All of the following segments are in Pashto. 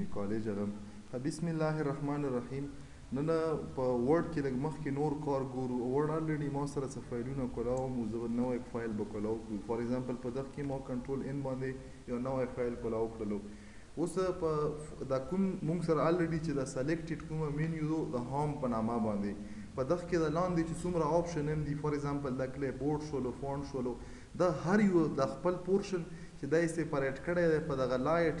یې کالج غم بسم الله الرحمن الرحیم نن په ورډ کې لږ مخکې نور کار ګورو ورډ الریډي ما سره څه فایلونه کولاو مو زه نوې فایل به کولاو کړو فار ایگزامپل په دغه کې ما کنټرول ان باندې یو نوې فایل کولاو کړلو اوس په دا کوم مونږ سره الریډي چې دا سلیکټډ کومه مینیو دو د هوم په نامه باندې په دغه کې د لاندې چې څومره آپشن هم دي فار ایگزامپل دا کلی بورډ شولو فونټ شولو ده هر يو دا خپل پورشن چه دا يې سيپريټ کړی دی په دغه لايټ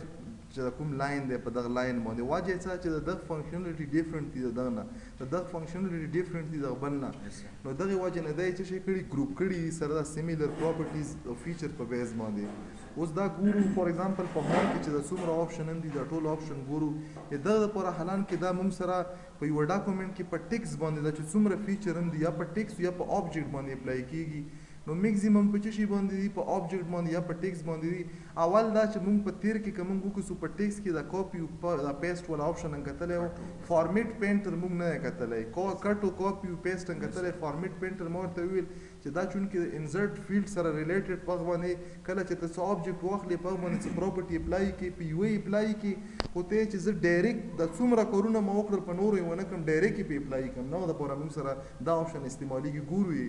چه دا کوم لاين دی په دغه لاين باندې واجه يې څه چه د دغه فنکشنلټي ډيفرنټ دي د دغه نه د دغه فنکشنلټي ډيفرنټ دي دغه بل نه نو دغه واجه نه دا يې څه شی کړي ګروپ کړي دي سره دا سيميلر پراپرټيز او فيچر په بيس باندې اوس دا ګورو فار اګزامپل په هوم کې چې دا څومره آپشنن دي دا ټول آپشن ګورو د دغه لپاره حالان کې دا موږ سره په یو ډاکومنټ کې په ټیکس باندې دا چې څومره فیچرن دي یا په ټیکس یا په آبجیکټ باندې اپلای کیږي نو مکزیمم په څه شي باندې دي؟ په آبجکټ باندې یا په ټیکسټ باندې دي. اول دا چې مونږ په تیر کې که مونږ وکسو په ټیکسټ کې دا کاپي او دا پیسټ والا آپشن ان کتلی وو فارمیټ پینټر مونږ نه دی کتلی کا کټ او کاپي او پیسټ ان کتلی فارمیټ پینټر ما ورته وویل چې دا چونکې د انزرټ فیلډ سره ریلیټیډ په هغه باندې کله چې ته څه آبجکټ واخلې په هغه باندې څه پراپرټي اپلای کې په یوه یې اپلای کې خو ته چې زه ډایریک دا څومره کارونه ما وکړل په نورو یې ونه کړم ډایریک یې په اپلای کړم نه دا پاره مونږ سره دا آپشن استعمالیږي ګورو یې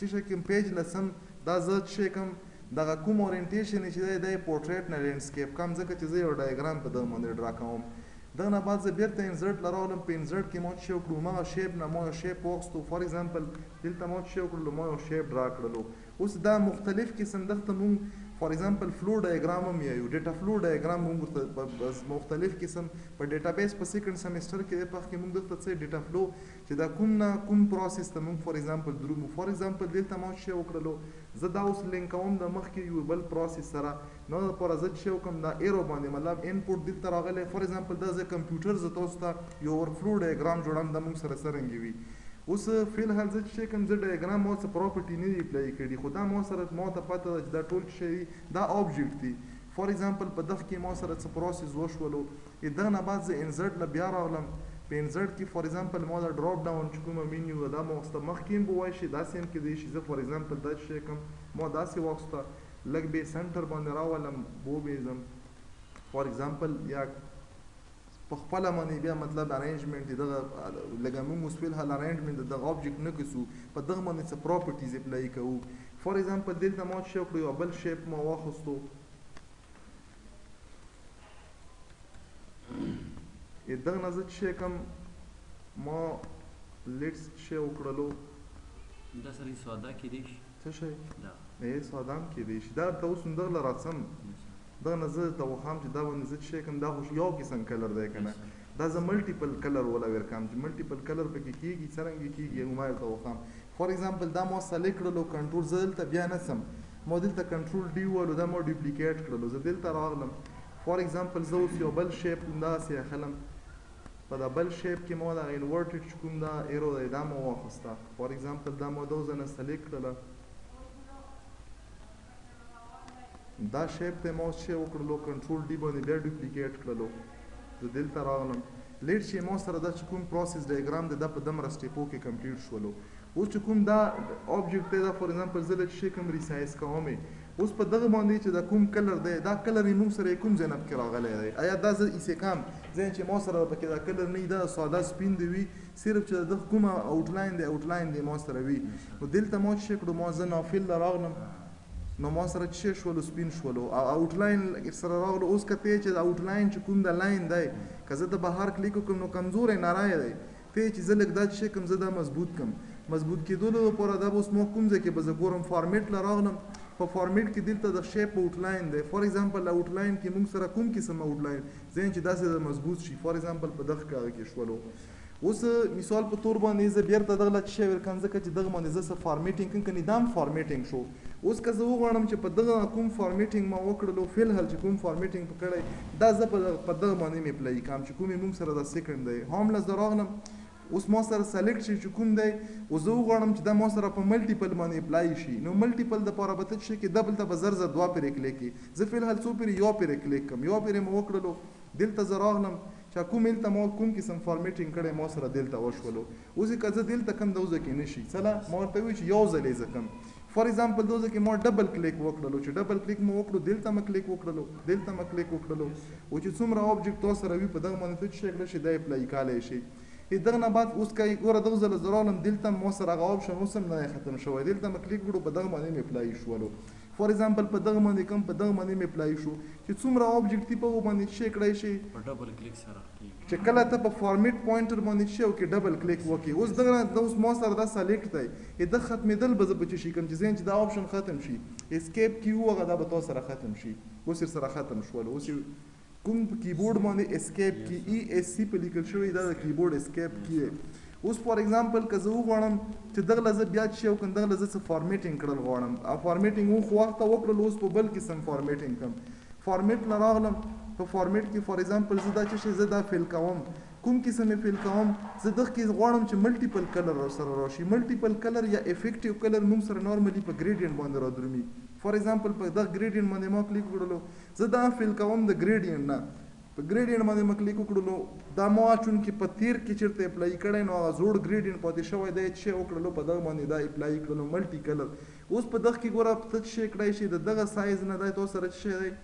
چشه کم پیج لسم دا زه چشه کم دغه کوم اورینټیشن یې چې دی دا یې پورټریټ نه لینډسکیپ کم ځکه چې زه یو ډایګرام په دغه باندې ډرا کوم دغه نه بعد زه بیرته انزرټ له راولم په انزرټ کې مو چشه وکړو همغه شیپ نه مو یو شیپ واخستو فار ایکزامپل دلته مو چشه وکړلو مو یو شیپ ډرا کړلو اوس دا مختلف قسم دغته مونږ فار ایکزامپل فلو ډایګرام هم یایو ډیټا فلو ډایګرام مونږ ورته په مختلف قسم په ډیټابیس په سیکنډ سمسټر کې دی پخ کې مونږ دغته څه ډیټا فلو چې دا کوم نه کوم پروسس ته مونږ فور ایزامپل درومو فور ایزامپل دلته ما چه وکړلو زه دا اوس لینک کوم د مخکې یوه بل پروسس سره نو دا پاره زه چه وکړم دا ایرو باندې مطلب انپوټ دلته راغلی فور ایزامپل دا زه کمپیوټر زه تاسو ته یو ورکفلو ډایګرام جوړم دا مونږ سره څرنګه وي اوس فی الحال زه چه کوم زه ډایګرام ما څه پراپرټي نه دي اپلای کړي خو دا ما سره ما ته پته ده چې دا ټول چه شی دي دا آبجیکټ دي فور ایزامپل په دغه کې ما سره څه پروسس وشولو ای دا نه بعد زه انزرټ نه بیا راغلم په انزرټ کی فار ایزامپل ما دا ډراپ ډاون چی کومه مینیو ده دا ما واخسته مخکی هم بوای شی داسی هم کیدای شی زه فار ایزامپل دا چی شی کوم ما داسی واخسته لږ به سنټر باندی راولم بو به ځم فار ایزامپل یا په خپله باندی بیا مطلب ارینجمنټ دی دغه لږه موږ اوس فیل حال ارینجمنټ د دغه آبجیکټ نه کسو په دغه باندی څه پراپرټیز اپلای کوو فار ایزامپل دلته ما چی شی وکړو یو بل شیپ ما واخستو ای دغه نه زه چې کوم ما لیټس شی وکړلو دا سره ساده کې دی شي څه شي دا نه ساده هم کې دی شي دا ته اوس دغه لراڅم دا نه زه ته وخام چې دا باندې زه چې کوم دا خو یو قسم کلر دی کنه دا زه ملټیپل کلر ولا ورکم چې ملټیپل کلر پکې کیږي څنګه کیږي ما ته وخام فار اګزامپل دا ما سلیکټ کړلو کنټرول زه دلته بیا نه څم ما دلته کنټرول ډي ووالو دا ما ډوپلیکیټ کړلو زه دلته راغلم فار اګزامپل زه اوس یو بل شیپ داسې اخلم په دا بل شیپ کې ما دا انورټډ چې کوم دا ایرو دی دا ما واخیسته فار اګزامپل دا ما دوه ځله سلیکټ کړله دا شیپ ته ماوس شی وکړلو کنټرول ډی باندې بیا ډوپلیکیټ کړلو زه دلته راغلم لیټ شی ماوس سره دا چې کوم پروسس ډایګرام دی دا په دمره سټیپو کې کمپلیټ شولو اوس چې کوم دا آبجیکټ دی دا فور ایگزامپل زه لږ شی کوم ریسایز کوم اوس په دغه باندې چې دا کوم کلر دی دا کلر یې موږ سره کوم ځای نه پکې راغلی دی ایا دا زه ایسې کام ځای چې ماوس سره پکې دا کلر نه دا ساده سپین دی وي صرف چې د ده کوم اوټ لاین دی اوټ لاین دی ما سره وي نو دلته ما چه کړو ما زه نافل له راغلم نو ما سره چه شولو سپین شولو او اوټ لاین سره راغلو اوس که ته چې د اوټ لاین چې کوم د لاین دی که زه د بهر کلیک وکم نو کمزوری نرای دی ته چې زه لږ دا چه کم زه دا مضبوط کم مضبوط کیدلو لپاره دا اوس ما کوم ځای کې به زه ګورم فارمیټ له راغلم په فارمیټ کې دلته د شیپ اوټ لاین دی فار ایگزامپل اوټ لاین کې موږ سره کوم قسم اوټ لاین ذهن چې داسې د مضبوط شي فار ایگزامپل په دغه کاغه کې شولو اوس مثال په تور باندې زه بیرته دغه چې شی ورکم ځکه چې دغه باندې زه څه فارمیټینګ کوم کني دام فارمیټینګ شو اوس که زه وغواړم چې په دغه کوم فارمیټینګ ما وکړلو فل هل چې کوم فارمیټینګ پکړی دا زه په دغه باندې می پلی کوم چې کومې موږ سره دا سیکنډ دی هوم له زراغلم اوس ما سره سلیکټ شی چی کوم دی اوس زه وغواړم چی دا ما سره په ملټی پل باندی اپلای شی نو ملټی پل دپاره به ته چی شکی دبل ته به زر زر دوا پیری کلیک کی زه فی الحال څو پیری یو پیری کلیک کوم یو پیری مو وکړلو دلته زه راغلم چا کوم ایل ته ما کوم قسم فارمیټینګ کړی ما سره دلته وشولو اوس که زه دلته کوم دوزه کی نشی څله ما ورته وی چی یو ځل یی زه کوم فار ایزامپل دوزه کې مو ډبل کلیک وکړلو چې ډبل کلیک مو وکړو دلته مو کلیک وکړلو دلته مو کلیک وکړلو او چې څومره اوبجیکټ تو سره وي په دغه باندې تو چې کړی شي دا اپلای کالای شي دغه نه بعد اوس کای ګوره دغه زله زرولم دلته مو سره هغه اپشن اوس هم نه ختم شوی دلته مو کلیک وکړو په دغه باندې مې اپلای شولو فار ایزامپل په دغه باندې کوم په دغه باندې مې اپلای شو چې څومره اوبجیکټ دی په باندې چې کړی شي په ډبل کلیک سره چې کله ته په فارمیټ پوینټر باندې شي او کې ډبل کلیک وکړي اوس دغه نه اوس ما سره دا سلیکټ دی ای د ختمېدل به زه په چی شي کوم چې زین چې دا آپشن ختم شي اسکیپ کی وغه دا به تاسو سره ختم شي اوس یې سره ختم شول اوس کوم په کیبورډ باندې اسکیپ کی ای اس سی په لیکل شوی دا د کیبورډ اسکیپ کی دی اوس فار ایگزامپل که زه وغواړم چې دغه لزه بیا چې یو کوم دغه لزه څه فارمیټینګ کړل غواړم ا فارمیټینګ مو خو وخت وکړل اوس په بل قسم فارمیټینګ کوم فارمټ له راغلم په فارمټ کې فار ایزامپل زه دا څه شی زه دا فیل کوم کوم کیسه مې فیل کوم زه دغ کې غواړم چې ملټیپل کلر را سره راشي ملټیپل کلر یا افیکټیو کلر موږ سره نارملی په ګریډینټ باندې را درومي فار ایزامپل په دغ ګریډینټ باندې ما کلیک وکړلو زه دا فیل کوم د ګریډینټ نه په ګریډینټ باندې ما کلیک وکړلو دا ما چون کې په تیر کې چیرته اپلای کړی نو هغه زوړ ګریډینټ پاتې شوی دی څه وکړلو په دغ باندې دا اپلای کړلو ملټی کلر اوس په دغ کی ګوره په ته چه شی کړای شی د دغه سایز نه دا تو سره چه شی دی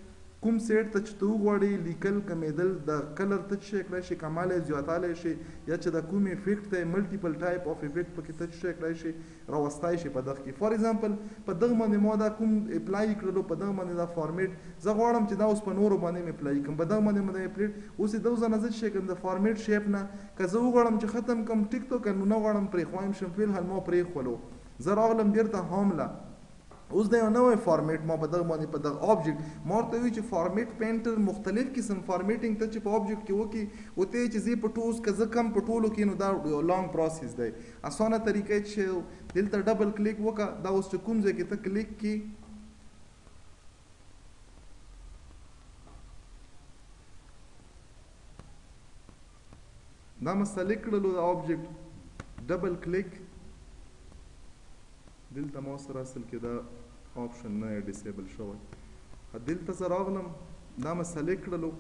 کوم سیټ ته چه ته وغواړی لیکل کمیدل د کلر ته چه شی کړای شی کمالی زیاتالی شی یا چه دا کوم افیکټ دی ملټیپل ټایپ اف افیکټ په کی ته چه شی کړای شی راوستای شی په دغ کی فار اګزامپل په دغ باندی ما دا کوم اپلای کړلو په دغ باندی دا فارمیټ زه غواړم چه دا اوس په نورو باندی هم اپلای کړم په دغ باندی مو دا اپلیټ اوس دغ ځای نه زه چه شی کړم د فارمیټ شیپ نه که زه وغواړم چه ختم کړم ټیک تو که نو نه غواړم پریښوایم شم فی الحال ما پریښولو. زه راغلم بیرته هوم له اوس دا یو نوی فارمیټ ما په دغه باندې په دغه آبجیکټ ما ورته وی چې فارمیټ پینټر مختلف قسم فارمیټینګ ته چې په آبجیکټ کې وکي او ته چې زی په ټوز که زه کم په ټولو کې نو دا یو لانګ پروسس دی اسانه طریقه چې دلته ډبل کلیک وکه دا اوس چې کوم ځای کې ته کلیک کی دا مه سلیک کړلو دا آبجیکټ ډبل کلیک دلته مو سره اصل کې دا آپشن نه ډیسیبل شوی دلته زه راغلم دا مه سلیک کړلو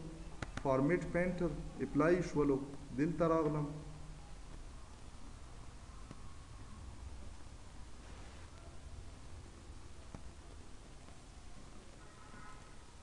فارمیټ پینټر اپلای شولو دلته راغلم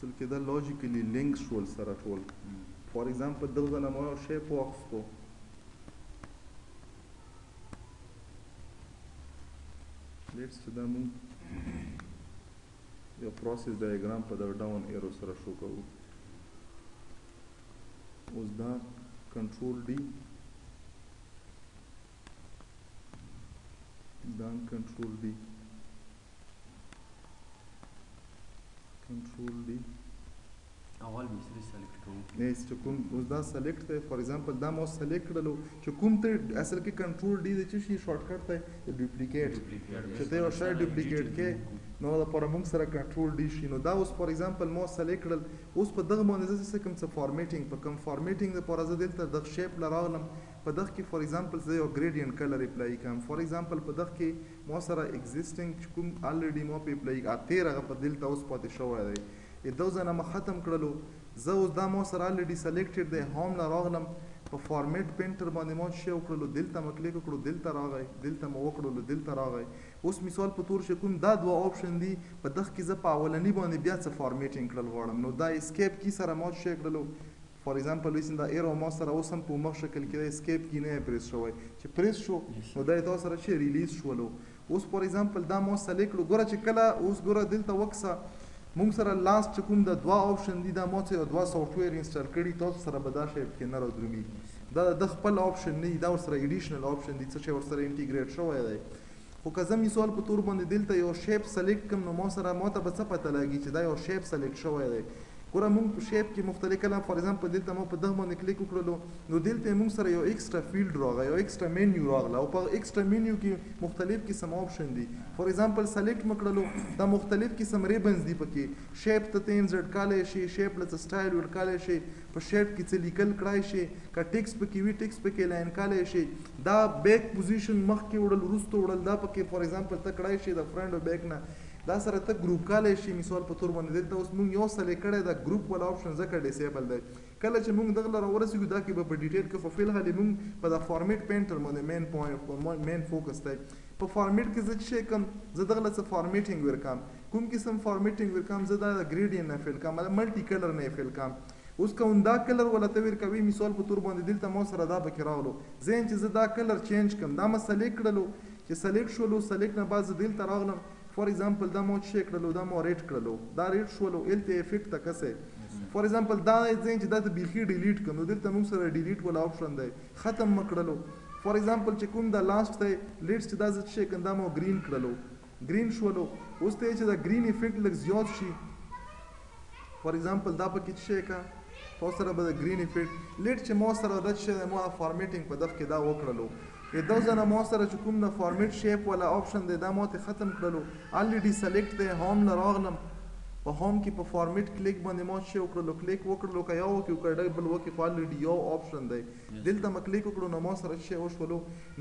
څل کې دا لوجیکلی لینک شول سره ټول فار ایگزامپل دغه نه مو یو شی په اکس کو لیټس چې دا مونږ یو پروسس ډایګرام په دغه ډاون ایرو سره شو کوو اوس دا کنټرول ډي دا کنټرول ډي کنټرول دی اول به سری سلیکټ کوو یس چې کوم اوس دا سلیکټ دی فار ایگزامپل دا مو سلیکټ کړلو چې کوم ته اصل کې کنټرول ډی دی چې شي شارټ کټ دی ډوپلیکیټ چې ته یو شی ډوپلیکیټ کې نو دا پر موږ سره کنټرول ډی شي نو دا اوس فار ایگزامپل مو سلیکټ کړل اوس په دغه باندې زه څه کوم څه فارمیټینګ په کوم فارمیټینګ لپاره زه دلته دغه شیپ لراغلم په دغه کې فار ایگزامپل زه یو ګریډینټ کلر اپلای کوم فار ایگزامپل په دغه کې مو سره ايکزيسټنګ چې کوم الريډي مو پې پليګ ا تير هغه په دلته اوس پاتې شوی دی ای دو ځنه مو ختم کړلو زه اوس دا مو سره الريډي سليکټيډ دی هوم نه راغلم په فارميټ پينټر باندې مو شي وکړلو دلته مو کليک وکړو دلته راغی دلته مو وکړلو دلته راغی اوس مثال په تور چې کوم دا دوه اوپشن دي په دغ کې زه په اولني باندې بيا څه فارميټينګ کړل غواړم نو دا اسکيپ کي سره مو شي کړلو فار ایزامپل لیسن دا ایرو ماوس سره اوس هم په مخ شکل کې ده اسکیپ کی نه پریس شوی چې پریس شو نو دا تاسو سره چې ریلیز شولو اوس فار ایزامپل دا ماوس سلیکټ کړو ګوره چې کله اوس ګوره دلته وکسه مونږ سره لاست چې کوم دا دوا آپشن دي دا ماوس یو دوا سافټویر انسټال کړي تاسو سره به دا شی پکې نه را درومي دا د خپل آپشن نه دي دا ورسره ایډیشنل آپشن دي څه شی ورسره انټیګریټ شوی دی خو که زه مثال په تور باندې دلته یو شیپ سلیکټ کړم نو ما سره ماته به څه پته لګي چې دا یو شیپ سلیکټ شوی دی ګوره مونږ په شیپ کې مختلف کله فار ایزامپل دلته ما په ده باندې کلیک وکړلو نو دلته مونږ سره یو ایکسټرا فیلډ راغی یو ایکسټرا مینیو راغله او په ایکسټرا مینیو کې مختلف قسم آپشن دي فار ایزامپل سلیکټ مو کړلو دا مختلف قسم ریبنز دي پکې شیپ ته ته انزرټ کالی شې شیپ له څه سټایل وډ کالی شې په شیټ کی څه لیکل کړای شی که ټیکس پکی وی ټیکس پکی لاین کالای شی دا بیک پوزیشن مخکی وړل وروسته وړل دا پکی فار ایزامپل ته کړای شی د فرینډ او بیک نه دا سره ته ګروپ کالای شی مثال په تور باندی دلته اوس مونږ یو سلیک کړی دا ګروپ ولا اپشن ځکه ډیسیبل دی کله چه مونږ دغله را ورسیګو دا کی به په ډیټیل کی خو فی الحالی مونږ په دا فارمیټ پینټر باندی مین پوینټ مین فوکس دی په فارمیټ کی زه چه شی کوم زه دغله څه فارمیټینګ ورکوم کوم قسم فارمیټنګ ورکوم زه دا ګریډین نه فیل کوم مطلب ملټی کلر نه فیل کوم اوس که همدا کلر ولا ته ورکوي مثال په تور باندې دلته مو سره دا پکې راغلو زه چې زه دا کلر چینج کوم دا مې سلیکټ کړلو چې سلیکټ شولو سلیکټ نه بعد زه دلته راغلم فار ایگزامپل دا مو چې کړلو دا مو ریډ کړلو دا ریډ شولو ال ته افیکټ ته کسه فار ایگزامپل دا زه چې دا ته بیخي ډیلیټ کوم نو دلته مو سره ډیلیټ ولا آپشن دی ختم مکړلو فار ایگزامپل چې کوم دا لاست دی لیټس چې دا زه چې کنده مو گرین کړلو ګرین شولو اوس ته چې دا ګرین افیکټ لږ زیات شي فار ایگزامپل دا پکې څه کا تاسو سره به د ګرین افیکټ لیټ چې ما سره د چې ما فارمیټینګ په دغه کې دا وکړلو د دا ځنه ما سره چې کوم د فارمیټ شیپ ولا آپشن دی دا ما ته ختم کړلو الریډي سلیکټ دی هوم نه راغلم په هوم کې په فارمیټ کلیک باندې ما چې وکړلو کلیک وکړلو که یو کې وکړ بل وکړ خو الریډي یو آپشن دی دلته مه کلیک وکړو نو مو سره څه شی وشولو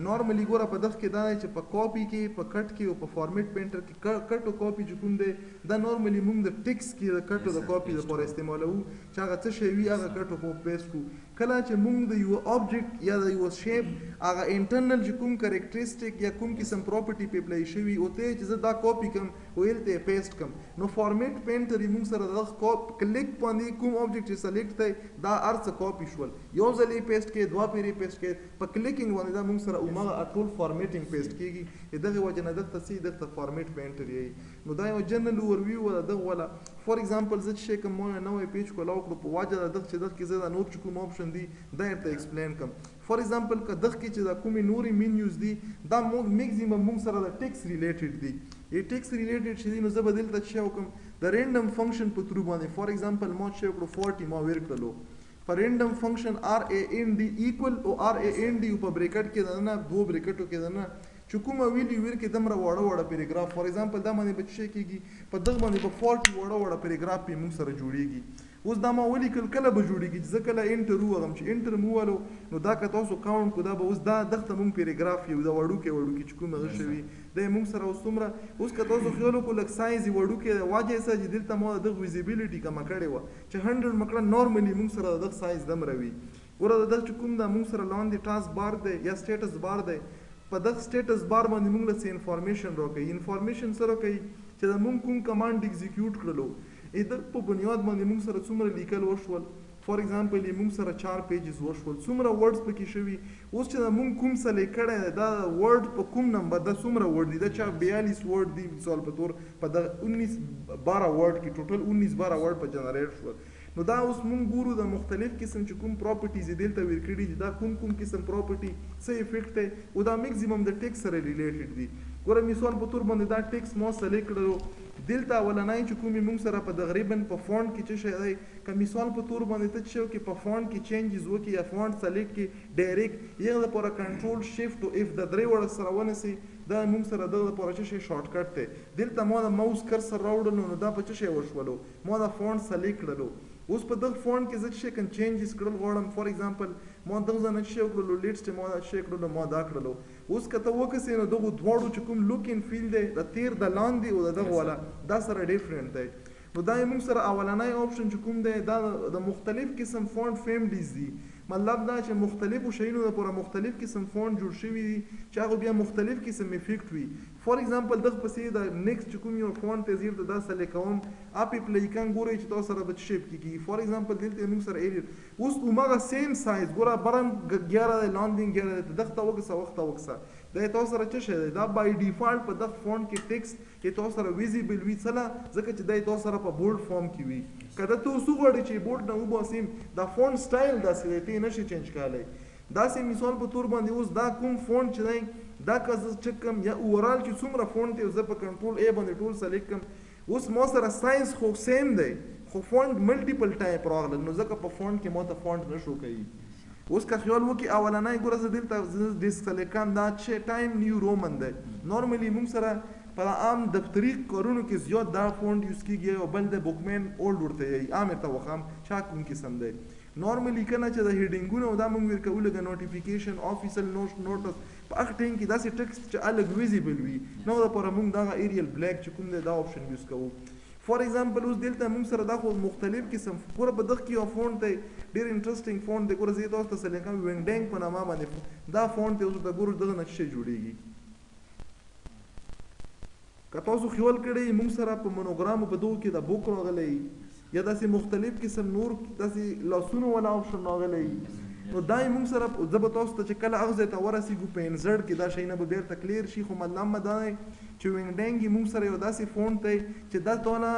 نورملی ګوره په دغه کې دا دی چې په کاپی کې په کټ کې او په فارمیټ پینټر کې کټ او کاپی چې کوم دی دا نورملی مونږ د ټیکس کې د کټ او د کاپی لپاره استعمالوو چې هغه څه شی وی هغه کټ او کوپ پیس کو کله چې مونږ د یو ابجیکټ یا د یو شیپ هغه انټرنل چې کوم کریکټریسټیک یا کوم قسم پراپرټی پی اپلای شوی او ته چې زه دا کاپی کوم ویل ته یې پیسټ کړم نو فارمیټ پین تري موږ سره د دغه کاپ کلیک باندي کوم اوبجیکټ چې سلیکټ دی دا هرڅه کاپي شول یو ځل یې پیسټ کړئ دوه پیرې پیسټ کړئ په کلیکینګ باندي دا موږ سره اومغه اټول فارمیټینګ پیسټ کیږي د دغه وجه نه دلته څه دلته فارمیټ پین تري یي نو دا یو جنرل اوور ویو وه د دغه ولا فار اګزامپل زه چې شی کوم ما یو نوی پیچ کولاو کړو په وجه د دغه چې دغه کې زه دا نور چې کوم اوپشن دي دا درته ایکسپلین کړم فار ایزامپل که دښکې چې دا کومې نورې مینیوز دي دا مونږ میکزیمم مونږ سره د ټیکس ریلیټیډ دي ای ټیکس ریلیټیډ چې دي نو زه به دلته چه وکم د رینډم فنکشن په ترو باندې فار ایزامپل ما چه وکړو 40 ما ویر کړلو په رینډم فنکشن ار ای این ډي ایکول او ار ای این ډي او په بریکټ کې دننه دوه بریکټو کې دننه چې کومه ویلیو ویر کې دمره واړه واړه پیریګراف فار ایزامپل دا باندې به چه کیږي په دغه باندې به 40 واړه واړه پیریګراف پې مونږ سره جوړیږي اوس دا ما ولیکل کله به جوړیږی چی زه کله انټر ووهم چی انټر می ووهلو نو دا که تاسو کاونټ کو دا به اوس دا دښته مونږ پیریګراف یو دا وړوکی وړوکی چی کوم هغه شوی دا یی مونږ سره اوس څومره اوس که تاسو خیال وکړو لږ سایز یی وړوکی ده واجه یی سه چی دلته ما ددغ ویزیبیلیټی کمه کړی وه چی هنډرډ می کړه نورملی مونږ سره ددغ سایز دمره وی ګوره ددغ چی کوم دا مونږ سره لاندی ټاسک بار دی یا سټیټس بار دی په دغ سټیټس بار باندی مونږ له څه انفارمیشن راکوی انفارمیشن څه راکوی چی دا مونږ کوم کمانډ ایکزیکیوټ کړلو ادب په بنیاد باندې موږ سره څومره لیکل وشول فار اګزامپل یې موږ سره چار پیجز وشول څومره ورډز پکې شوي اوس چې دا موږ کوم سلیک کړی دی دا ورډ په کوم نمبر دا څومره ورډ دي دا چا بیالیس ورډ دي مثال په طور په دغه انیس باره ورډ کې ټوټل انیس باره ورډ په جنریټ شول نو دا اوس موږ ګورو دا مختلف قسم چې کوم پراپرټیز یې دلته ویر کړي دي دا کوم کوم قسم پراپرټي څه افیکټ دی او دا مکسیمم د ټیکس سره ریلیټډ دي ګوره مثال په طور باندې دا ټیکس ما سلیک کړلو دلته اولنی چې کومې مونږ سره په دغه ریبن په فونټ کې څه شی دی که مثال په تور باندې ته څه شی وکړې په فونټ کې چینجز وکړې یا فونټ سلیکټ کې ډایریکټ یغه د پاره کنټرول شیفټ او ایف دا درې واړه سره ونیسې دا مونږ سره دغه د پاره څه شی شارټ کټ دی دلته ما دا ماوس کرسر راوړلو نو دا په څه شی وشولو ما دا فونټ سلیکټ کړلو اوس په دغه فونټ کې زه څه شی کن چینجز کړل غواړم فار ایکزامپل ما دغه ځای نه څه شی وکړلو لیټس چې ما دا څه شی کړلو ما دا کړلو اوس که ته وکسې نو دغو دواړو چې کوم لوک اینډ فیل دی د تیر د لاندې او د دغه والا دا سره ډیفرینټ دی نو دا یې مونږ سره اولنی آپشن چې کوم دی دا د مختلف قسم فونټ فیملیز دي مطلب دا چې مختلفو شیونو لپاره مختلف قسم فونټ جوړ شوي دي چې هغه بیا مختلف قسم افیکټ وي فار اګزامپل دغه پسې د نیکسټ چې کوم یو فونټ دی زه یې ورته دا سلیکټ کوم اپ یې پلی کوم ګورئ چې تاسو سره به څه شیپ کې کیږي فار اګزامپل دلته یې مونږ سره ایډیټ اوس اومغه سیم سایز ګوره برن ګګیاره دی لاندین ګیاره دی ته دخته وګسه وخته وګسه دا یې تاسو سره چشی دی دا بای ډیفالټ په دغ فونټ کې ټیکسټ یې تاسو سره ویزیبل وی څله ځکه چې دا یې تاسو سره په بولډ فارم کې وی که دا تاسو وغواړی چې بولډ نه وباسیم دا فونټ سټایل داسې دی ته یې نشی چینج کولای داسې مثال په تور باندې اوس دا کوم فونټ چې دی دا که زه چک کم یا اوورال چې څومره فونټ دی زه په کنټرول ای باندې ټول سلیکټ کم اوس مو سره ساینس خو سیم دی خو فونټ ملټیپل ټایپ راغلل نو ځکه په فونټ کې موته فونټ نه شو کوي اوس که خیال وکړي اولنی ګوره زه دلته ډیسک ته لیکم دا چې ټایم نیو رومن دی نورملی موږ سره په عام دفتری کارونو کې زیات دا فونټ یوز کیږي او بل دی بوکمین اولډ ورته یی عامه ته وخم چا کوم قسم دی نورملی کنه چې د هیډینګونه او دا موږ ورکوو لکه نوټیفیکیشن آفیسل نوټس په هغه ټایم کی داسی ټکست چه الګ ویزیبل وی نه هغه لپاره مونږ دغه ایریل بلیک چه کوم دی دا اپشن یوز کوو فار اګزامپل اوس دلته مونږ سره دا خو مختلف قسم ګوره په دغ کی یو فونټ دی ډیر انټرسټینګ فونټ دی ګوره زه یی تاسو ته سلیکټ کوم وینګ ډینګ په نامه باندی دا فونټ دی اوس ورته ګورو دغه نه څه شی جوړیږي. که تاسو خیال کړی یی مونږ سره په مونوګرام او په دغو کی دا بوک راغلی یی یا داسی مختلف قسم نور داسی لاسونو والا آپشن راغلی یی نو دا یی مونږ سره او زه به تاسو ته چه کله هغه ځای ته ورسیږو په انزړ کی دا شیونه به بیرته کلیر شی خو مطلب مه دا دی چه وینګډینګ یی مونږ سره یو داسی فونټ دی چه دا تانه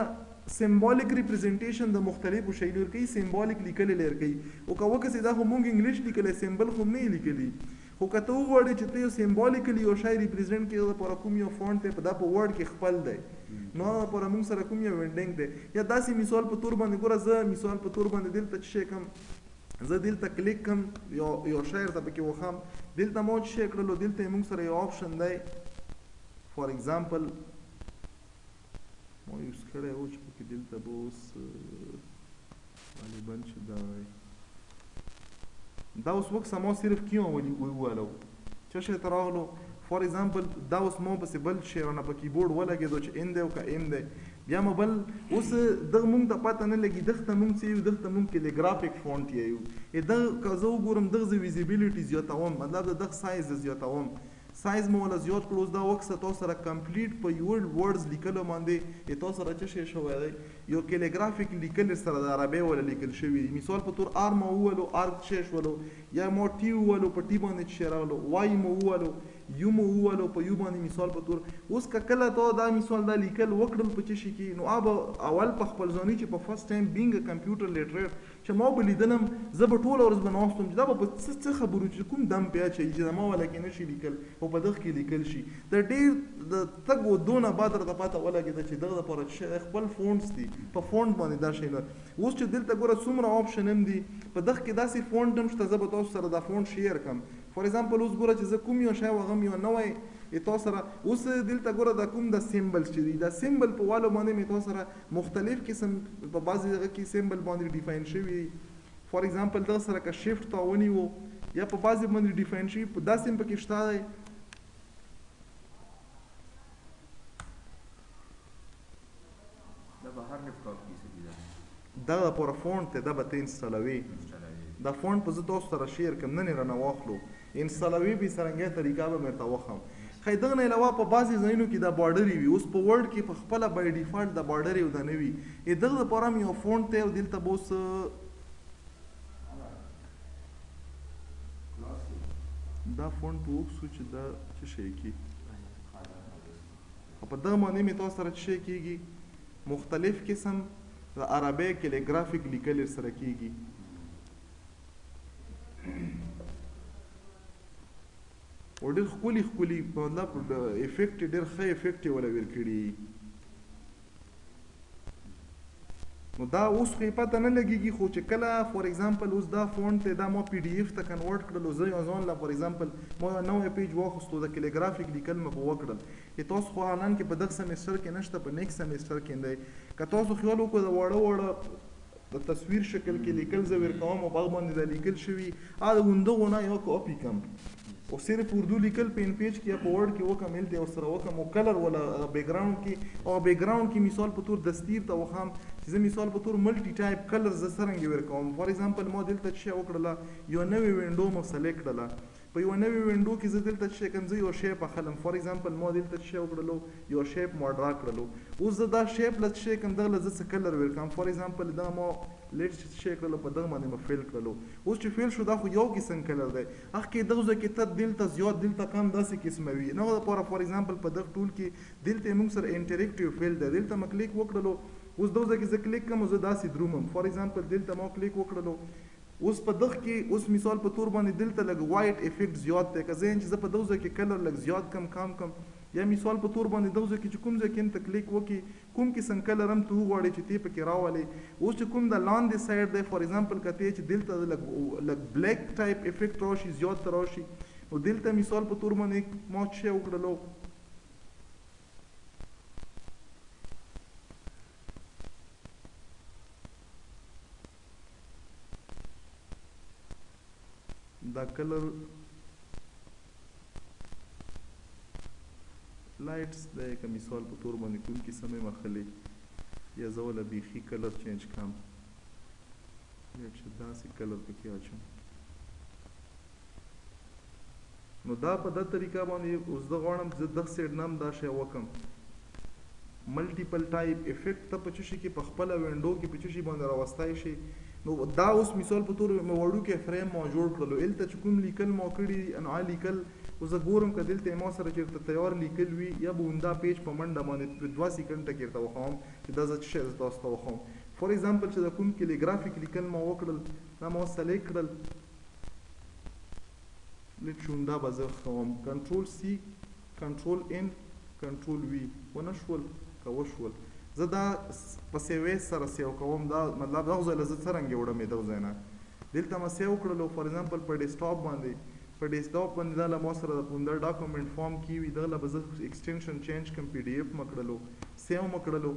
سمبولیک ریپریزنټیشن د مختلفو شی لرکی سمبولیک لیکلی لرکی او که وکسی دا خو مونږ انګلیش لیکلی سمبل خو نه یی لیکلی خو که ته وغواړې چې ته یو سیمبولیکلی یو شی ریپریزینټ کړې، هغه لپاره کوم یو فونټ ته په دا په ورډ کې خپل دی، نو هغه لپاره موږ سره کوم یو وینډینګ دی. یا داسې مثال په تور باندې ګوره زه مثال په تور باندې دلته څه شی کوم، زه دلته کلیک کوم یو یو شی درته پکې وښم، دلته مو څه شی کړلو، دلته یې موږ سره یو آپشن دی فار اګزامپل، مو یوز کړی وو چې پکې دلته به اوس غالبا چې دا وای دا اوس وکسه مو صرف کیو ولي ویوالو چې شي تراغلو فور ایگزامپل دا اوس مو بس بل شي رانه په کیبورډ ولګي دو چې ان دی او کا ام دی بیا مو بل اوس دغه مونږ ته پته نه لګي دغه مونږ چې یو دغه مونږ کلیګرافیک فونټ یو اې دغه کزو ګورم دغه ویزیبیلیټی زیاتوم مطلب دغه سایز زیاتوم سایز مو ولا زیات کړو زدا وکس ته تاسو سره کمپلیټ په یوړ ورډز لیکلو باندې ای تاسو سره چه شی شوی دی یو کلیګرافیک لیکل ای سره د عربی ولا لیکل شوی دی مثال په تور ار مو وولو ار چه شولو یا مو ټی وولو په ټی باندې چه راغلو وای مو وولو یو مو وولو په یو باندې مثال په تور اوس که کله تاسو دا مثال دا لیکل وکړل په چه شی کی نو ابه اول په خپل ځانوی چه په فرست ټایم بینګ ا کمپیوټر لیټریټ چه ما به لیدلم زه به ټوله ورځ به ناست وم چه دا به په څه څه خبرو چه کوم دم پې اچوي چه زما ولا کې نه شي لیکل خو په دغه کې لیکل شي د ډیر د تګ و دو نه بعد راته پته ولګیده چه دغه لپاره چه شی دی خپل فونټس دي په فونټ باندې دا شی نه اوس چه دلته ګوره څومره آپشن هم دي په دغه کې داسې فونټ هم شته زه به تاسو سره دا فونټ شیر کړم فار ایکزامپل اوس ګوره چه زه کوم یو شی وغم یو نوی یې تاسو سره اوس دلته ګوره دا کوم دا سیمبلز چه دي دا سیمبل په والو باندې مې تاسو سره مختلف قسم په بعضی هغه کی سیمبل باندی ډیفاین شوی دی فار اګزامپل دغه سره که شیفټ تا ونیو یا په بعضی باندی ډیفاین شوی په داسی هم پکی شته دی دا بهر لپټاپ کی سکی دا دا لپاره فونټ ته دا به ته انسټالوي دا فونټ په زه تاسو سره شیر کوم نن رانه واخلو انسټالوي بي څرنګه طریقه به مرته وخم ښی دغه نه علاوه په بعضی ځایونو کی دا باډری وی اوس په ورډ کی په خپله بای ډیفالټ دا باډری او دا نه وی ای دغه د پاره هم یو فونټ ته او دلته به اوس دا فونټ په وښو چې دا څه شي کی په دغه باندې مې تاسو سره څه کیږي مختلف قسم د عربی کلیګرافیک لیکل سره کیږي او ډېر ښکلي ښکلي مطلب افیکټ ډېر ښه افیکټ یې ولا ویل کړي نو دا اوس خو پته نه لګیږي خو چې کله فور ایگزامپل اوس دا فونټ ته دا ما پی ډی ایف ته کنورټ کړلو زه یو ځان لا فور ایگزامپل ما یو نوې پیج واخستو د کلیګرافیک لیکل مې په وکړل چې تاسو خو حالان کې په دغه سمستر کې نشته په نیکسټ سمستر کې دی که تاسو خیال وکړو دا واړه واړه د تصویر شکل کې لیکل زه ویر کوم او په هغه باندې دا لیکل شوي ا د وند غونه یو کو اپی کم او صرف اردو لیکل پین پیج کې په ورډ کې وکم الته او سره وکم او کلر ولا بیک ګراوند کې او بیک ګراوند کې مثال په تور دستیر ته وخم چې زه مثال په تور ملټي ټایپ کلر زه سرنګ ور کوم فار ایگزامپل ما دلته چې وکړله یو نوې وینډو مو سلیکټ کړله په یوه نوې وینډو کې زه دلته چې شیکم زه یو شیپ اخلم فور اګزامپل ما دلته چې شی وکړلو یو شیپ ما ډرا کړلو اوس زه دا شیپ له چې شیکم دغله زه څه کلر ورکوم فور اګزامپل دا ما لیټس چې څه شی کړلو په دغه باندې مو فیل کړلو اوس چې فیل شو دا خو یو قسم کلر دی اخ کې دغه ځای کې ته دلته زیات دلته کم داسې قسمه وي نو دا پاره فور اګزامپل په دغه ټول کې دلته یې موږ سره انټریکټیو فیل دی دلته مو کلیک وکړلو اوس دغه ځای کې زه کلیک کوم زه داسې درومم فور اګزامپل دلته ما کلیک وکړلو اوس په دغ کې اوس مثال په تور باندې دلته لږ وایټ افیکټ زیات دی که زه یعنې چې زه په دغ ځای کې کلر لږ زیات کم کام کم یا مثال په تور باندې دغ ځای کې چې کوم ځای کې هم ته کلیک وکړې کوم قسم کلر هم ته وغواړې چې ته پکې راولې اوس چې کوم دا لاندې سایډ دی فار ایزامپل که ته چې دلته د لږ لږ بلیک ټایپ افیکټ راشي زیات ته راشي نو دلته مثال په تور باندې ما چې وکړلو دا کلر لایټس د که مثال په تور باندې کوم کې سمې مخلې یا زه ولا بیخي کلر چینج کړم لیټ شه داسې کلر پکې اچوم نو دا په ده طریقه باندې اوس ده غواړم چې زه دغ سیډ نام دا شی وکم ملټیپل ټایپ افیکټ ته په چشي کې په خپل وینډو کې په چشي باندې راوستای شي نو دا اوس مثال په تور مې وړو کې فریم ما جوړ کړلو الته چې کوم لیکل ما کړی ان ا لیکل او زه ګورم که دلته ما سره چیرته تیار لیکل وي یا به همدا پیج په منډه باندې په دوه سیکنډ ټکی ته وخوم چې دا زه څه شی تاسو ته وخوم فار ایگزامپل چې دا کوم کلیګرافیک لیکل ما وکړل دا ما سلیکټ کړل لږ شونډا به زه ښوم کنټرول سي کنټرول ان کنټرول وي ونه شول که وشول زه دا په سیویس سره سیو کوم دا مطلب دغه ځای له زه څرنګه وړم دغه ځای نه دلته ما سیو کړلو فار ایگزامپل په ډیسکټاپ باندې په ډیسکټاپ باندې دا له ما سره د پوندر ډاکومنټ فارم کی وي دغه له به زه ایکسټینشن چینج کوم پی ډي ایف مکړلو سیم مو کړلو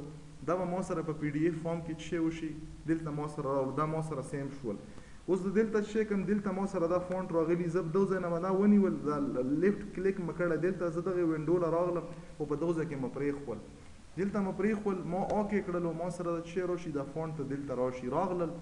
دا به مو سره په پی ډی ایف فارم کی چه شی وشی دلته مو سره راوړو دا مو سره سیم شول اوس د دلته چه کوم دلته مو سره دا فونټ راغلی زه دو ځای نه مه دا ونیول دا لیفټ کلیک مه کړه دلته زه دغه وینډو له راغلم خو په دو ځای کی مه پریخول دلته مه پریخول مو اوکی کړلو مو سره دا چه راشی دا فونټ ته دلته راشی راغلل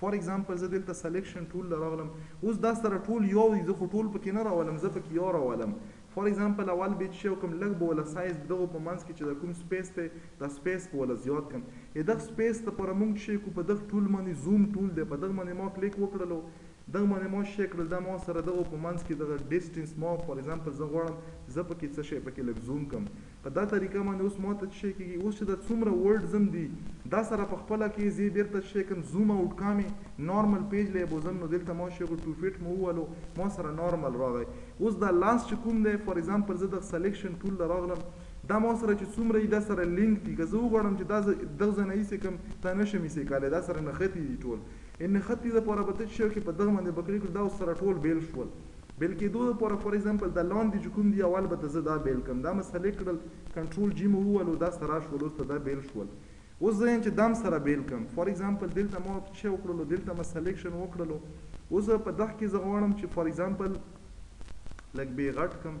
فار اګزامپل زه دلته سلیکشن ټول له راغلم اوس دا سره ټول یو دی زه خو ټول پکی نه راولم زه پکی یو راولم فور اګزامپل اول بیت شی او کوم لږ به ولا سایز بدغو په منځ کی چه دا کوم سپیس دی دا سپیس به ولا زیات کم ادغ سپیس ته پاره مونږ چه کو په دغ ټول معنی زوم ټول دی په دغ معنی ما کلیک وکړلو دغ معنی ما شی کړل دا ما سره دغو په منځ کی دغه ډیسټینس ما فور اګزامپل زه غواړم زه پکی څه شی پکی لږ زوم کم. په دا طریقه باندې اوس ماته څه شی کیږی اوس چه دا څومره ورډ زم دی دا سره په خپله کی زه بیرته څه شی کم زوم اوټ کامی نورمل پیج له بوزم نو دلته ما څه شی وکړ ټو فیټ مو ووهلو ما سره نورمل راغی اوس دا لاس چه کوم دی فار ایزامپل زه دغه سلیکشن ټول له راغلم دا ما سره چه څومره دی دا سره لینک دی که زه وغواړم چه دا زه دغه ځای نه ایسه کم دا نه شم ایسه کالای دا سره نښتی دی ټول ان نښتی لپاره به ته څه شی وکی په دغه باندی به کلیک کړو دا اوس سره ټول بیل شول. بیل کیدو لپاره فار ایکزامپل دا لاندی چی کوم دی اول به ته زه دا بیل کړم دا مه سلیکټ کړل کنټرول جی مو ووهلو دا سره شول اوس ته دا بیل شول اوس زه یم چی دا هم سره بیل کړم فار ایکزامپل دلته ما چه وکړلو دلته مه سلیکشن وکړلو اوس په دغه کی زه غواړم چی فار ایکزامپل لږ بی غټ کړم.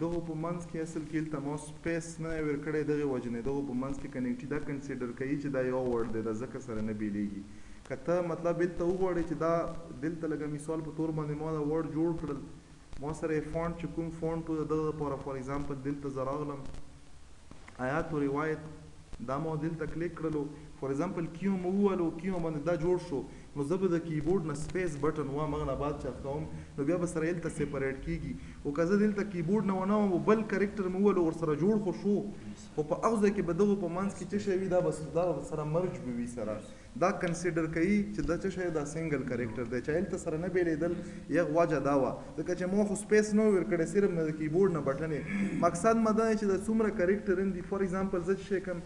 دغه په منځ کې اصل کې هلته مو سپیس نه ورکړی دغه وجنه دغه په منځ کې کنیکټي دا کنسیډر کوي چې دا یو ورډ دی دا ځکه سره نه بیلیږي کته مطلب هلته وغواړي چې دا دلته لګه مثال په تور باندې مو دا ورډ جوړ کړل ما سره یې فونټ چې کوم فونټ و د دغه لپاره فار اګزامپل دلته زه راغلم آیات و روایت دا ما دلته کلیک کړلو فار اګزامپل کیو مو ووالو کیو باندې دا جوړ شو نو زه به د کیبورډ نه سپیس بټن وام هغه نه بعد چت کوم نو بیا به سره هلته سیپریټ کیږي او که زه دلته کیبورډ نه ونه وام بل کریکټر مو ووالو ورسره جوړ خو شو خو په هغه ځای کې به دغو په منځ کې څه شی وي دا به دا سره مرج به وي سره دا کنسیډر کوي چې دا څه شی دا سنګل کریکټر دی چا هلته سره نه بیلیدل یغ وجه دا وه ځکه چې مو خو سپیس نه ورکړی صرف نه د کیبورډ نه بټنې مقصد مه دا دی چې دا څومره کریکټرن دي فار ایکزامپل زه چې شی کوم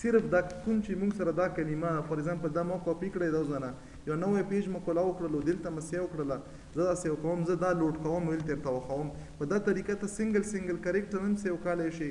صرف دا کوم چې مونږ سره دا کلمه فار ایکزامپل دا مو کاپی کړی دا ځنه یو نوی پیج مو کولاو کړلو دلته مو سیو کړله زه دا سیو کوم زه دا لوډ کوم ویل تیر تاوخوم په دا طریقه ته سنګل سنګل کریکټر هم سیو کالی شي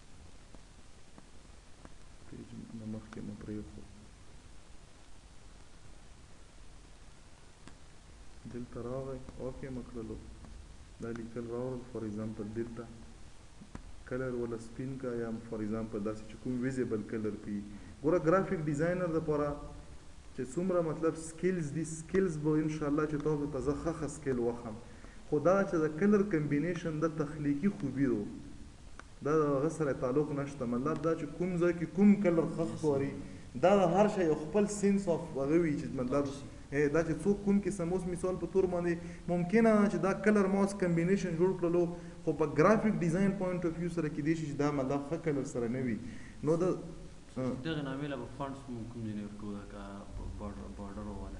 پیج نه مخکې مو پرېښود دلته راغی اوکې مو کړلو دا لیکل راوړل فار ایگزامپل دلته کلر ولا سپین کا یا فار ایگزامپل داسې چې کوم ویزیبل کلر پی ګوره ګرافیک ډیزاینر د پاره چې څومره مطلب سکیلز دي سکیلز به ان شاء الله چې تاسو ته زه خخه سکیل وخم خو دا چې د کلر کمبینیشن ده تخلیقي خوبي ده دا د هغه سره تعلق نشته مطلب دا چې کوم ځای کې کوم کلر ښه ښکاري دا د هر شي یو خپل سینس اف هغه وي چې مطلب دا چې څوک کوم قسم اوس مثال په تور باندې ممکنه ده چې دا کلر ما اوس کمبینیشن جوړ کړلو خو په ګرافیک ډیزاین پوینټ اف ویو سره کیدای شي چې دا مطلب ښه کلر سره نه وي نو د دغه نامې له فانټس مونږ کوم ځای نه ورکو دا بارډر بارډر والا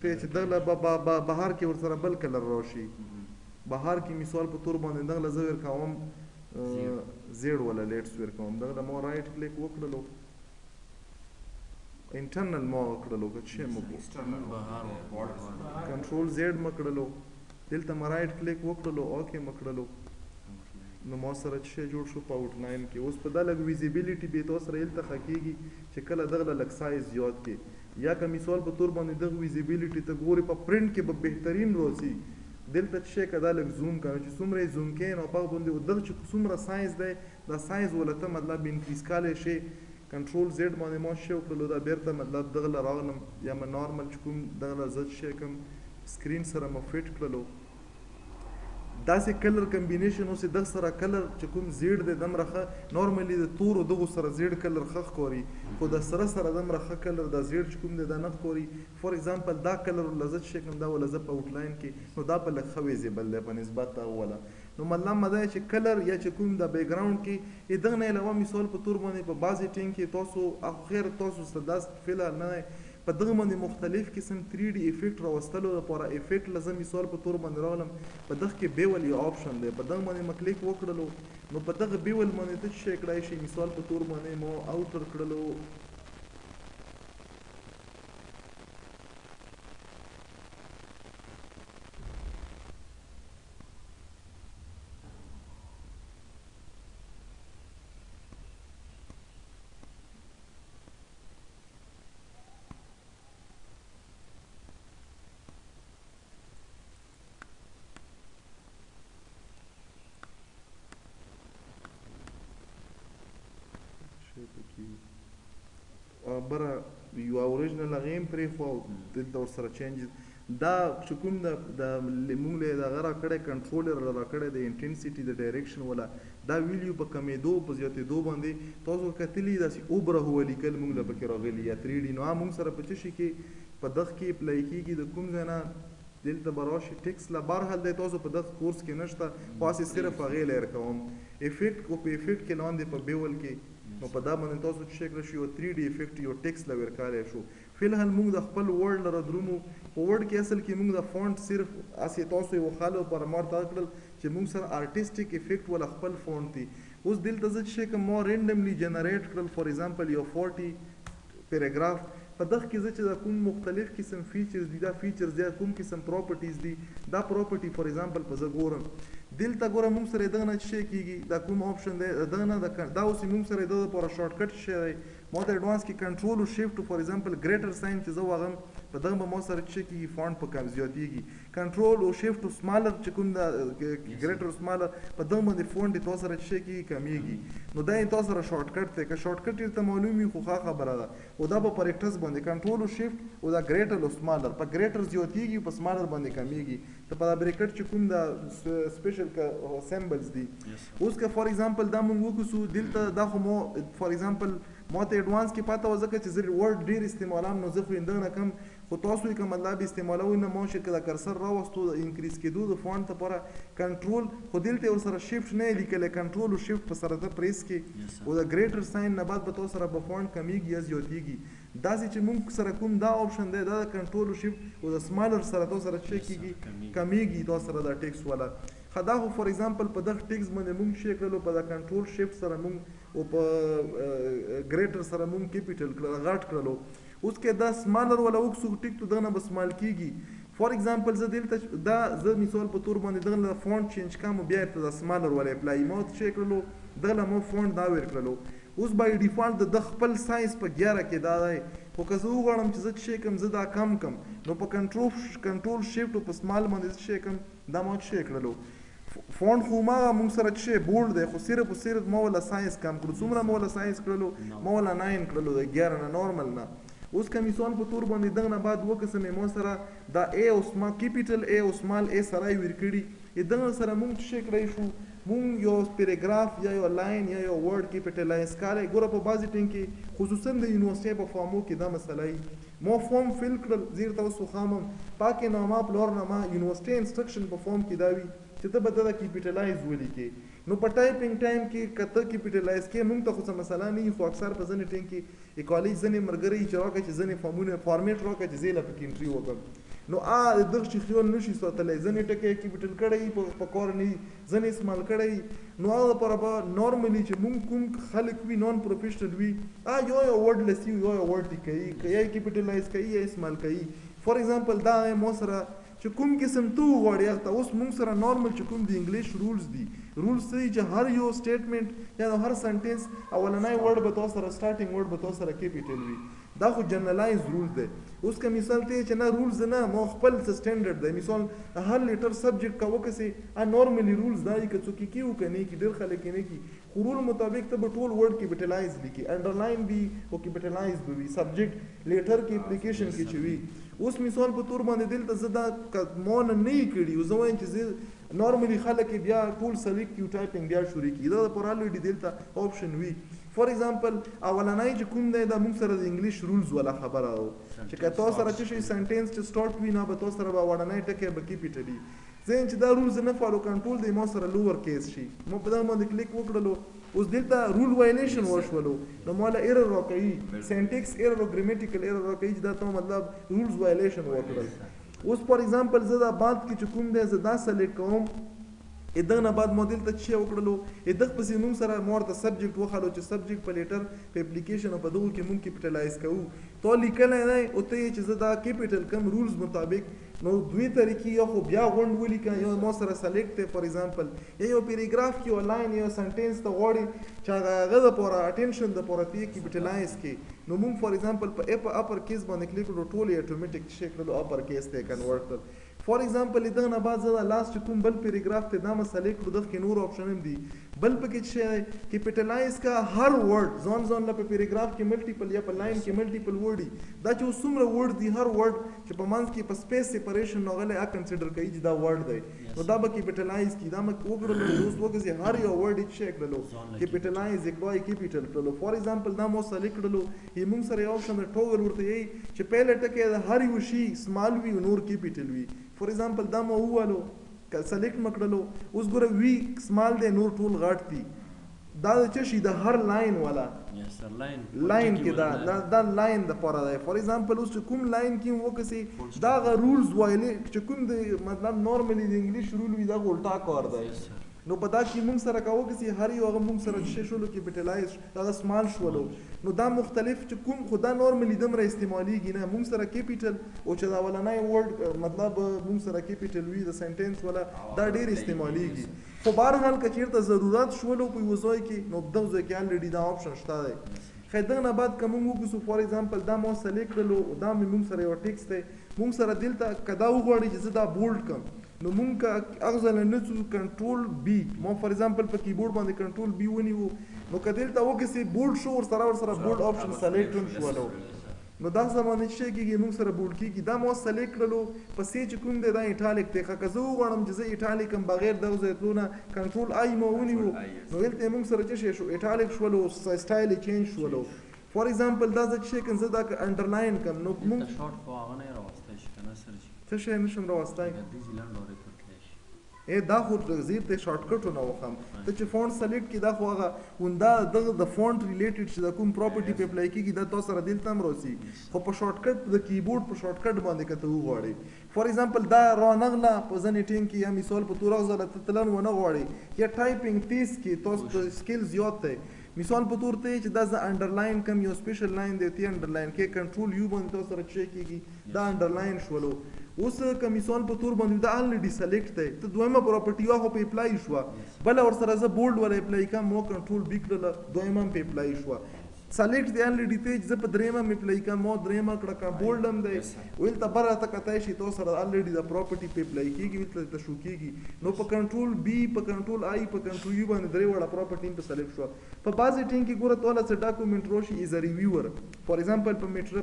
ته چې دغله به به به بهار کې ورسره بل کلر راشي بهار کې مې سوال په تور باندې دغله زه ورکوم زیړ ولا لیټس ورکوم دغله مو رائټ کلیک وکړلو انټرنل مو کړلو که څه مو ایکسټرنل بهار او بورډر کنټرول زیډ مکړلو دلته مو رائټ کلیک وکړلو اوکې مکړلو نو مو سره چې جوړ شو په اوټ لاین کې اوس په دغه ویزیبیلیټي به تاسو سره یلته خکېږي چې کله دغه لک سایز زیات کې یا که مثال په طور باندی دغه ویزیبیلیټی ته ګوری په پرنټ کی به بهترین راځی دلته چی شی که دا لږ زوم که نو چی څومره یی زوم کړی نو په هغه باندی او دغه چی څومره سایز دی دا سایز ولا ته مطلب انکریز کړی شی کنټرول زیډ باندی ما چی شی وکړل او دا بیرته مطلب دغه له راغلم یا مه نارمل چی کوم دغه له زه چی شی کوم سکرین سره مه فیټ کړلو. داسې کلر کمبینیشن اوسې دغ سره کلر چې کوم زیړ دی دمره ښه نورمالي د تورو دغو سره زیړ کلر ښه ښکاري خو د سره سره دمره ښه کلر دا زیړ چې کوم دی دا نه ښکاري فار اګزامپل دا کلر ولا زه چې شی کوم دا ولا زه په اوټلاین کې نو دا په لږ ښه ویزیبل دی په نسبت هغه ولا نو مطلب مه دا چې کلر یا چې کوم دا بیکګراوند کې دغه نه علاوه مثال په تور باندې په بعضې ټینګ کې تاسو اخو خیر تاسو ستاسو فلحال نه په دغه باندې مختلف قسم تری ډی ایفیکټ راوستلو لپاره ایفیکټ له زه مثال په تور باندې راغلم په دغه کې بیول یو آپشن دی په دغه باندې مه کلیک وکړلو نو په دغه بیول باندې ته څه شی کړای شی مثال په تور باندې مو اوټر کړلو بره یو اوریجنل غیم پرې خو دلته ور سره چینج دا چې کوم ده دا موږ له دغه راکړی کنټرولر له راکړی د انټنسټي د ډایرکشن ولا دا ویلیو په کمیدو او په زیاتیدو باندې تاسو کتلی داسې اوبره هو لیکل موږ له پکې راغلی یا تری ډي نو هغه موږ سره په څه شي کې په دغه کې اپلای کیږي د کوم ځای نه دلته به راشي ټیکس لا بهر حال دی تاسو په دغه کورس کې نشته خو هسې صرف هغه لیر کوم افیکټ او په افیکټ کې لاندې په بیول کې نو په دا باندې تاسو چې شکل شو یو تری ډي افیکټ یو ټیکس لا ورکالی شو فی الحال مونږ د خپل وړ لره درومو په وړ کې اصل کې مونږ د فونټ صرف اسې تاسو یوه خاله او پر مار تغه کړل چې مونږ سره ارټیسټیک افیکټ ولا خپل فونټ دی اوس دلته زه چشې کوم ما رینډملی جنریټ کړل فار ایزامپل یو فورټی پیراګراف په دغه کې زه چې دا کوم مختلف قسم فیچرز دی دا فیچرز دی کوم قسم پراپرټیز دی دا پراپرټی فار ایزامپل په زه ګورم دلته ګوره مونږ سره دغه نه چشې کیږي دا کوم آپشن دی دغه نه دا اوسې مونږ سره دغه لپاره شارټ کټ چشې دی ماته اډوانس کی کنټرول او شیفټ فار ایزامپل ګریټر ساین چی زه وغم په دغه به ماوس سره چی کیږی فونټ په کم زیاتیږی کنټرول او شیفټ او سمالر چی کوم ده ګریټر او سمالر په دغه باندی فونټ دی تاسو سره چی کیږی کمیږی نو دا یی تاسو سره شارټ کټ دی که شارټ کټ درته معلوم وی خو ښه خبره ده او دا په پریکټس باندی کنټرول او شیفټ او دا ګریټر او سمالر په ګریټر زیاتیږی او په سمالر باندی کمیږی ته په دا بریکټ چې کوم دا سپیشل سمبلز دي اوس که فار ایگزامپل دا مونږ وکړو دلته دا خو مو فار ایگزامپل ما ته اډوانس کې پاته و ځکه چې زه ورډ ډیر استعمالوم نو زه خو یې نه کم خو تاسو یې که مطلب استعمالوئ نه ما چې کله کرسر راوستو د انکریز کېدو د فونټ لپاره کنټرول خو دلته یې ورسره شیفټ نه یې لیکلی کنټرول او شیفټ په سره ته پریس کې او د ګریټر ساین نه بعد به تاسو سره به فونټ کمیږي یا زیاتیږي دا سی چی مونږ سره کوم دا آپشن دی دا د کنټرول شیفت او د سمالر سره دو سره چه کیږی کمیږی دو سره دا ټیکس والا ښه دا خو فور اګزامپل په دغه ټیکس باندی مونږ چه کړلو په دا کنټرول شیفت سره مونږ او په ګریټر سره مونږ کیپیټل کړل غټ کړلو اوس که دا سمالر والا وکسو ټیک تو دغه نه به سمال کیږی فور اګزامپل زه دلته دا زه مثال په تور باندی دغه له فونټ چینج کم بیا ورته دا سمالر والا اپلای ما ورته چه کړلو دغه له ما فونټ دا ویر کړلو اوس بای ډیفالټ د ده خپل سايز په ګياره کې دا دی خو که زه وغواړم چې زه څه شی کړم زه دا کم کړم نو په کنټرول شیفټ او په سمال باندې څه شی کړم دا ما څه شی کړلو فونټ خو هماغه موږ سره څه شی بولډ دی خو صرف او صرف ما ولا سايز کم کړو څومره ما ولا سايز کړلو ما ولا ناين کړلو د ګياره نه نورمل نه اوس که مثال په تور باندې دغه نه بعد وکسمې ما سره دا ای او سما کیپیټل ای او سمال ای سره ویر کړي له دغه سره مونږ څه شی کړای شو؟ مونږ یو پیرګراف یا یو لاین یا یو ورډ کیپټلایز کړی، ګوره په بعضی ټینګ کی خصوصا د یونیورسټی په فارمو کی دا مسله یی مو فارم فیل کړل زه درته اوس وخامم پاکی نامه پلور نامه یونیورسټی انسټرکشن په فارم کی دا وی چی ته به دده کیپټلایز ولیکی نو په ټایپنګ ټایم کی که ته کیپټلایز کی مونږ ته خو څه مسله نه یی خو اکثر په ځنی ټینګ کی د کالج ځنې مرګرۍ چې راکه چې ځنې فارمونه فارمټ راکه چې زۀ له پکې انټري وکم نو آ د دغ شي خيال نه شي ساتلې ځنې ټکي کيپټل کړی يي په په کار نه يي ځنې اسمال کړی يي نو هغه لپاره به نارملي چې مونږ کوم خلک وي نان پروفيشنل وي آ يو يو ورډ لسي يو يو ورډ دي کوي که يا کيپټلايز کوي يا اسمال کوي فار ايګزامپل دا هغه ما سره چه کوم قسم ته وغواړي هغه ته اوس مونږ سره نورمل چه کوم دي انګلش رولز دي رولز څه دي چه هر يو سټيټمنټ يا نو هر سنټنس اولنی ورډ به تاسو سره سټارټنګ ورډ به تاسو سره کيپيټل وي دا خو جنرلائز رولز دی اوس که مثال ته چه نه رولز نه مو خپل څه سټنډرډ دی مثال هر ليټر سبجيکټ کا وکسي ا نورملي رولز دا دي که څوک يې کي او که ني کي ډير خلک يې نه کي خو رول مطابق ته به ټول ورډ کیپټلایز لیکې انډرلاین بی خو کیپټلایز به وی سبجیکټ لیټر کې اپلیکیشن کې چې وی اوس مثال په تور باندې دلته زه دا مون نه یې کړي او زه وایم چې زه نارملی خلک یې بیا ټول سلیکټ کیو ټایپینګ بیا شروع کی دا پر الریډي دلته آپشن وی فار ایگزامپل اولنای چې کوم دی دا موږ سره د انګلیش رولز ولا خبره او چې که تاسو سره چې شي سنټنس چې سټارټ وی نه به تاسو سره به وړنۍ ټکی به کیپټلی ځین چې دا رول زه نه فالو کړم ټول دی ما سره لوور کیس شي ما په دغه باندې کلیک وکړلو اوس دلته رول وایلیشن وشولو نو ماله ایرر راکوي سینټیکس ایرر او ګریمیټیکل ایرر راکوي چې دا تا مطلب رولز وایلیشن وکړل اوس فار ایگزامپل زه دا بعد کې چې کوم دی زه دا سلیکټ کوم دغه نه بعد ما دلته چې وکړلو دغه پسې موږ سره مور ته سبجیکټ وخالو چې سبجیکټ په لیټر په اپلیکیشن او په دغه کې موږ کیپټلایز کوو تو لیکل نه او ته چې زه دا کیپټل کم رولز مطابق نو دوې طریقې یا خو بیا غونډ ولیکه یو مو سره سلیکټ دی فار ایگزامپل یا یو پیراګراف کې یو لاین یو سنټنس ته غواړي چې هغه هغه د پوره اټینشن د پوره تی کیپټلایز کې نو موږ فار ایگزامپل په اپ اپر کیس باندې کلیک کړو ټول اتوماتیک شي کړو اپر کیس ته کنورټ کړ فار ایگزامپل دغه نه بعد زه لاس چې کوم بل پیراګراف ته دا مسلې کړو دغه کې نور اپشن هم دي بل پکې چې کیپټلایز کا هر ورډ ځان ځان له پیراګراف کې ملټیپل یا په لاین کې ملټیپل ورډي دا چې څومره ورډ دي هر ورډ چې په منځ کې په سپیس سیپریشن نو غلی اکن سیډر کوي چې دا ورډ دی نو دا به کیپیټلایز کی دا مکه وکړلو چې اوس وګزي هر یو ورډ چې شي کړلو کیپیټلایز اکوای کیپیټل کړلو فار ایگزامپل دا مو سلیک کړلو ای مونږ سره یو شند ټوګل ورته یی چې پهله ټکی د هر یو شي سمال وی نور کیپیټل وی فار ایگزامپل دا مو ووالو سلیکټ مکړلو اوس ګوره وی سمال دی نور ټول غټ دي دا د چشی د هر لاین والا لاین کې دا دا لاین د پاره دی فار ایگزامپل اوس چې کوم لاین کې وکسي دا غ رولز وایلی چې کوم د مطلب نورمالي د انګلیش رول وی دا ګولټا کار دی نو په دا کې موږ سره کاوه کسي هر یو هغه موږ سره چې شولو کې پټلایز هغه سمال شولو نو دا مختلف چې کوم خدا نورمالي دمر استعماليږي نه موږ سره کیپیټل او چې دا ولنای ورډ مطلب موږ سره کیپیټل وی د سنټنس ولا دا ډیر استعماليږي خو بهرحال که چیرته ضرورت شولو په یوه ځای کې نو په دغه ځای کې الریډي دا آپشن شته دی خیر دغه نه بعد که مونږ وګوسو فار اګزامپل دا ما سلیکټ کړلو او دا مې مونږ سره یو ټیکس دی مونږ سره دلته که دا وغواړي چې زه دا بولډ کړم نو مونږ که هغه ځای نه څو کنټرول بی ما فار اګزامپل په کیبورډ باندې کنټرول بی ونیو نو که دلته وګسي بولډ شو ورسره ورسره بولډ آپشن سلیکټ هم شولو نو دا زمانه چی شی کیږی مونږ سره بولډ کیږی دا ماوس سلیکټ کړلو په سه چی کوم دی دا ایټالیک دی خه که زه وغواړم چی زه ایټالیک کړم بغیر دغه ځای تلو نه کنټرول آی مو ونیو نو هلته یی مونږ سره چه شی شو ایټالیک شولو سټایل یی چینج شولو فار اګزامپل دا زه چی شی کړم زه دا که انډرلاین کړم نو مونږ دلته شارټ خو هغه نه راوستای شی کنه سرچ کی څه شی نشم راوستای. ګردیزی لنډ او ریپر تلای شی. اې دا خو ډرزیر دی شارټکټو نه وخم ته چې فونټ سلیکټ کی دا خو هغه اوندا دغه د فونټ ریلیټډ چې دا کوم پراپرټی په اپلای کیږي دا تاسو سره دلته هم راځي خو په شارټکټ د کیبورډ په شارټکټ باندې که ته وغواړي فار ایزامپل دا رانغله په ځنې ټینګ کې یا مثال په تور غزله ته تلن ونه غواړي یا ټایپینګ تیز کې تاسو ته سکیل زیات دی مثال په طور ته یې چې دا زه انډرلاین کوم یو سپیشل لاین دی ته انډرلاین کې کنټرول یو باندې تاسو سره چه کیږي دا انډرلاین شولو اوس که مثال په طور باندې دا الریډي سلیکټ دی ته دویمه پراپرټي واخو په اپلای شو بل ور سره زه بولډ ولا اپلای کوم مو کنټرول بی کړل دویمه په اپلای شو سلیکټ دی الریډي ته زه په دریمه اپلای کوم مو دریمه کړه کړه بولډ هم دی ویل ته بره ته کتای شی تو سره الریډی دا پراپرټی په اپلای کیږی ویل ته ته شو کیږی نو په کنټرول بی په کنټرول آی په کنټرول یو باندی دری واړه پراپرټی هم په سلیکټ شو په بازی ټینګ کی ګوره توله څه ډاکومینټ روشی ایز ا ریویور فار ایزامپل په میټر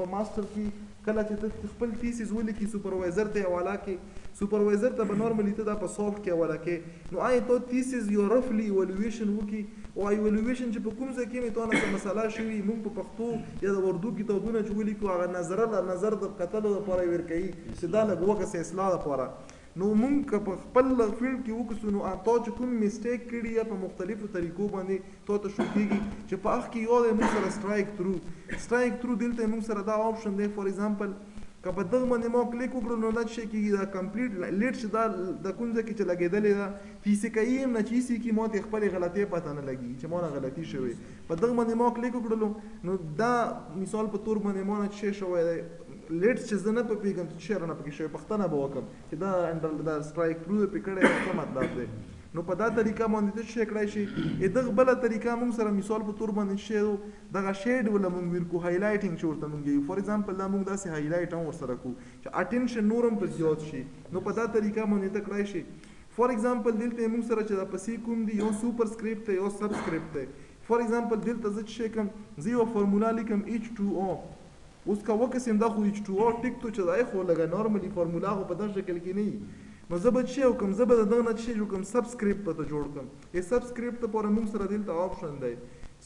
په ماسټر کی کله چه ته خپل تیسیز ولیکی سوپروایزر ته یې حواله کی سوپروایزر ته به نورملی ته دا په سوفټ کیا ولا کړی نو آی تو تیسیز یو رفلی ایوالویشن وکی او ایوالویشن چی په کوم ځای کینی تو نه څه مساله شوی مونږ په پښتو یا د اردو کتابونه چی ولیکو هغه نظره له نظر د کتلو لپاره ورکوی چی دا لږ وکه څه اصلاح لپاره نو مونږ که په خپل فیلډ کی وکسو نو آ تو چی کوم میسټیک کړی یا په مختلفو طریقو باندی ته ته شو کیږی چه په اخ کی یو دی موږ سره سټرایک ترو سټرایک ترو دلته موږ سره دا آپشن دی فار ایزامپل که په دغه باندې مو کلیک وکړو نو دا چه کیږي دا کمپلیټ لیټ چې دا د کوم ځای کې چې لګیدلې ده چې څه کوي هم نه چې څه کی مو ته خپل غلطي پته نه لګي چې مو نه غلطي شوی په دغه باندې مو کلیک وکړو نو دا مثال په تور باندې مو نه چې شوی دی لیټ چې زه نه په پیګم چې رانه پکې شوی پښتنه به وکم چې دا انډل دا سټرایک ترو په کړه یې څه مطلب دی نو په دا طریقه باندې ته شي کړای شي اې دغه بل طریقه موږ سره مثال په تور باندې شي دغه شیډ ولا موږ ور کو هایلایټینګ چې ورته موږ یو فار ایگزامپل دا موږ داسې هایلایټ هم ورسره کو چې اټینشن نورم په زیات شي نو په دا طریقه باندې ته کړای شي فار ایگزامپل دلته موږ سره چې دا پسې کوم دی یو سوپر سکرپټ دی یو سب سکرپټ دی فار ایگزامپل دلته زه چې کوم زه یو فارمولا لیکم H2O اوس که وکسیم دا خو ایچ ټو او ټیک تو چه دای خو لګه نورملی فورمولا خو په دغه شکل کی نه یی نو زه به چه وکم زه به د دغه نه چه جوړکم سبسکریپټ به ته جوړ کم ای سبسکریپټ ته پوره مونږ سره دلته آپشن دی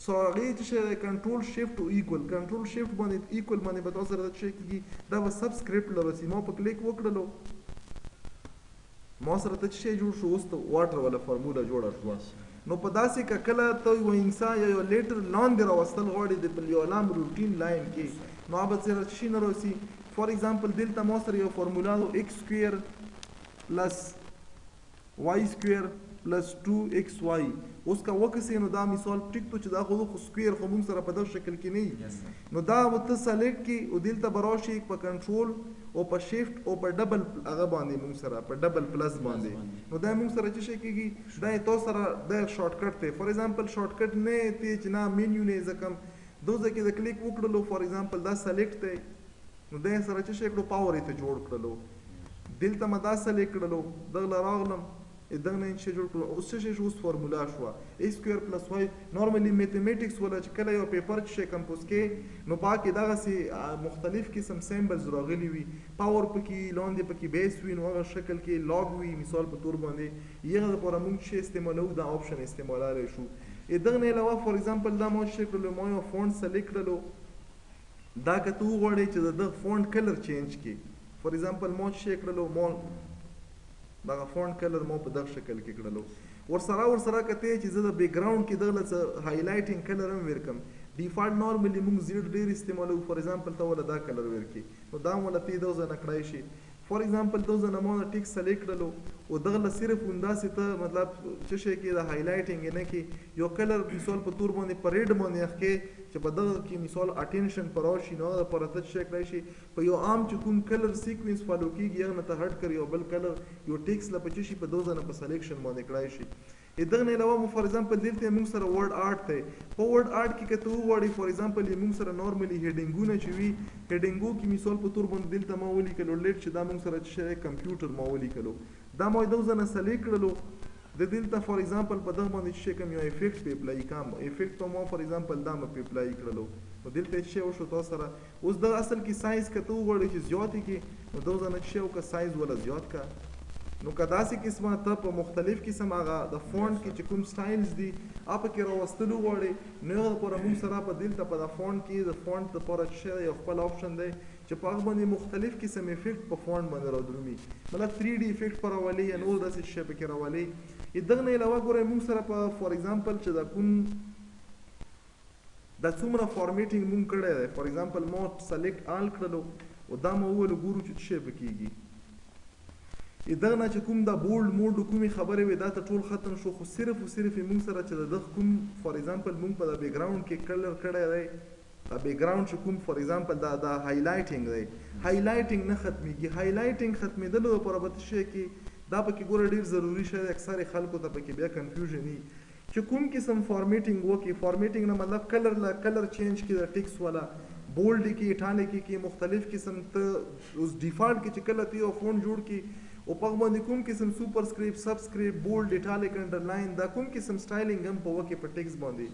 سو هغه چه شی دی کنټرول شیفټ او ایکول کنټرول شیفټ باندی ایکول باندی به تاسو سره دا چه شی کیږی دا به سبسکریپټ لره سی ما په کلیک وکړلو. ما سره ته چی شی جوړ شو اوس ته واټر ولا فارمولا جوړه شوه نو په داسی که کله ته یو انسان یا یو لیټر لاندی راوستل غواړی د پلیالام روټین لاین کی نو هغه به سره چی شی نه راسی فار اګزامپل دلته ما سره یو فارمولا دو ایکس سکویر پلس وای سکویر پلس ټو ایکس وای اوس که وکسی نو دا مثال ټیک دو چی دا خو دو خو سکویر خو مونږ سره په دغه شکل کی نه یی نو دا او ته سلیکټ کی او دلته به راشی په کنټرول او په شیفټ او په ډبل هغه باندی مونږ سره په ډبل پلس باندی نو دا مونږ سره چه شی کیږی دا تاسو سره دا شارټ کټ ته فار ایزامپل شارټ کټ نه ته چه نا مینیو نه زه کوم دو ځای کی د کلیک وکړلو فار ایزامپل دا سلیکټ ته نو دا سره چه شی کړو پاور یی ته جوړ کړلو دلته مه دا سلیکټ کړلو دغله راغلم ای دغنه انچ جوړ کړو او څه شی اوس فورمولا شوه ایکس سکویر پلس وای نورملی میتمیټیکس ولا چې کله یو پیپر چشی کمپوز کړي نو په هغه کې دغسې مختلف قسم سیمبلز راغلي وي پاور پکې وي لاندې پکې بیس وي نو هغه شکل کې لاګ وي مثال په تور باندې ای هغه لپاره مونږ چشی استعمالوو دا آپشن استعمالولای شو ای دغنه علاوه فور اګزامپل دا ما چشی کړلو ما یو فونټ سلیکټ کړلو دا که ته وغواړې چې د دغه فونټ کلر چینج کړې فور اګزامپل ما چشی کړلو ما دغه فونټ کلر مو په دغ شکل کې کړلو ورسره ورسره که ته چې زه د بیک ګراوند کې دغله څه هایلایټینګ کلر هم ویر کم ډیفالټ نارملی مونږ زیړ ډیر استعمالو فار ایزامپل ته ولا دا کلر ویر کې نو دا هم ولا ته دغه ځای نه کړای شي فار ایزامپل دغه ځای نه مو ټیک سلیک کړلو او دغله صرف اوندا سي ته مطلب څه شي کې د هایلایټینګ نه کې یو کلر مثال په تور باندې پریډ باندې اخ کې چې په دغه کې مثال اټینشن پر او شي نو د پرته شي کړای شي په یو عام چې کوم کلر سیکوینس فالو کیږي هغه نه ته هټ کر یو بل کلر یو ټیکس له په چه شي په دو ځانه په سلیکشن باندې کړای شي ای دغه نه علاوه مو فار ایزامپل دلته یې مونږ سره ورډ آرټ ته په ورډ آرټ کې که ته وغواړي فار ایزامپل یې مونږ سره نورملی هیډینګونه چې وي هیډینګو کې مثال په تور باندې دلته ما ولیکلو لیټ چې دا مونږ سره چه شی کمپیوټر ما ولیکلو دا ما دو ځانه سلیک کړلو د دلته فار ایزامپل په دغه باندې چه شی کوم یو ایفیکټ په اپلای کام ایفیکټ په ما فار ایزامپل دا مې په اپلای کړلو نو دلته یې چه شی وشو تاسو سره اوس دغه اصل کی سایز که ته وغواړی چی زیات یی کی نو دغه ځای نه چی او که سایز ولا زیات که نو که داسی قسمه ته په مختلف قسم هغه د فونټ کی چی کوم سټایلز دی هغه پکی راوستل وغواړی نو هغه لپاره موږ سره په دلته په دا فونټ کی د فونټ لپاره چی شی ده یو خپل آپشن دی چی په هغه باندی مختلف قسم افیکټ په فونټ باندی رادرومی مطلب تری ډی افیکټ په راولی یا نور داسی چی شی پکی راولی دغه نه علاوه ګوره موږ سره په فار اګزامپل چی دا کوم دا څومره فارمیټینګ مونږ کړی دی فار ایکزامپل ما سلیکټ آل کړلو او دا ما وویل ګورو چې څه شی په کیږي ای دغه نه چې کوم دا بولډ مولډ کومې خبرې وې دا ته ټول ختم شو خو صرف او صرف مونږ سره چې د دغه کوم فار ایکزامپل مونږ په دا بیک ګراونډ کې کلر کړی دی دا بیک ګراونډ چې کوم فار ایکزامپل دا دا هایلایټینګ دی هایلایټینګ نه ختمیږي هایلایټینګ ختمیدلو لپاره به څه شی کې دا پکې ګوره ډیر ضروري شی دی اکثر خلکو ته پکې بیا کنفیوژن وي چه کوم قسم فارمیټنګ وکی فارمیټنګ نه مطلب کلر له کلر چینج کی د ټیکس ولا بولډ کی اټالیک کی مختلف قسم ته اوس ډیفالټ کی چه کله ته یو فونټ جوړ کی او په هغه باندی کوم قسم سوپر سکریپ سب سکریپ بولډ اټالیک انډر لاین دا کوم قسم سټایلنګ هم په وکی په ټیکس باندی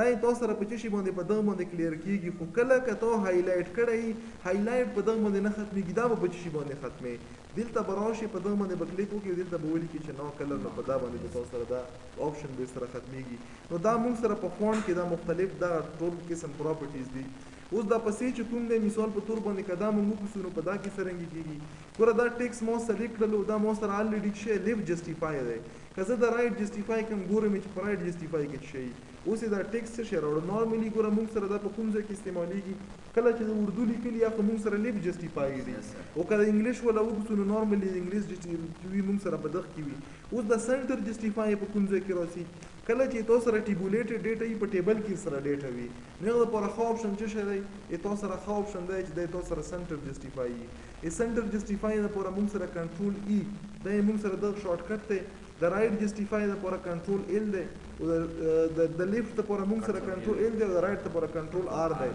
دا یی تاسو سره په چه شی باندی په دغه باندی کلیر کیږی خو کله که تاسو های لایټ کړی یی های لایټ په دغه باندی نه ختمیږی دا به په چه شی باندی ختمی دلته به راشی په دغه باندی به کلیک وکی او دلته به ولیکی چه نو کلر نو په دا باندی به تاسو سره دا آپشن به سره ختمیږي نو دا مونږ سره په فونټ کې دا مختلف دغه ټول قسم پراپرټیز دي اوس دا پسې چې کوم دی مثال په تور باندې کدا مونږ وکسو نو په دا کې سرنګي کیږي ګوره دا ټیکس مو سلیکټ کړلو دا مو سره الریډي شي لیف جسټیفای دی که زه دا رائټ جسټیفای کوم ګورم چې په رائټ جسټیفای کې شي اوس دا ټیکس څه شي راوړ نارملی ګوره مونږ سره دا په کوم ځای کې استعمالیږي کله چه د اردو لیکلی یا خو مونږ سره لیپ جسټیفای دی او که د انګلیش ولا وکتو نو نورملی د انګلیس جسټیفای مونږ سره په دغ کی وی اوس دا سنټر جسټیفای په کوم ځای کی راسی کله چه تاسو سره ټیبولیټډ ډیټا یی په ټیبل کی سره ډیټا وی نو هغه لپاره ښه اپشن چه شی دی ای تاسو سره ښه اپشن دا یی چه دا تاسو سره سنټر جسټیفای یی ای سنټر جسټیفای لپاره مونږ سره کنټرول ای دا یی مونږ سره دغ شارټ کټ دی د رايټ جسټيفاي د پاره کنټرول ال دی او د د ليفټ د پاره موږ سره کنټرول ال دی او د رايټ د پاره کنټرول ار دی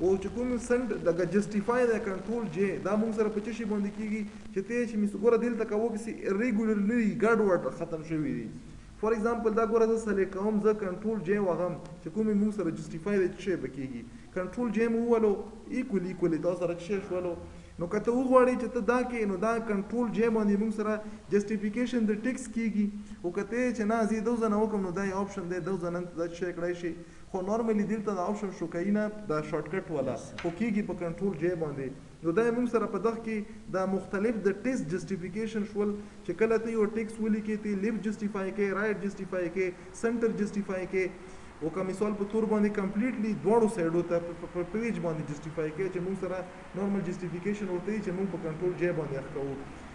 او چې کوم سنټ د جسټيفاي د کنټرول جي دا موږ سره په چشي باندې کیږي چې ته چې مس ګوره دلته کوو کې سي ریګولر لري ګډ وډ ختم شوی دی فار ایگزامپل دا ګوره زه سلیکټ کوم زه کنټرول جي وغم چې کوم موږ سره جسټيفاي د چشي بکیږي کنټرول جي مو ولو ایکول ایکول تاسو سره چشي شولو نو که ته وغواړې چې ته دا کې نو دا کنټرول جې باندې مونږ سره جسټیفیکیشن د ټیکس کیږي خو که ته یې چې نه زه دوزه نه وکم نو دا یې اپشن دی دوزه نن ته دا شی کړای شې خو نورملی دلته دا اپشن شو کوي نه دا شارټ کټ والا خو کیږي په کنټرول جې باندې نو دا یې مونږ سره په دغه کې دا مختلف د ټیکس جسټیفیکیشن شول چې کله ته یو ټیکس ولیکې ته لیفټ جسټیفای کې رایټ جسټیفای کې سنټر جسټیفای کې وکه مثال په تور باندې کمپلیټلی دواړو سایډو ته په پیج باندې جسټیفای کې چې مونږ سره نورمل جسټیفیکیشن ورته وي چې موږ په کنټرول جای باندې اخ کوو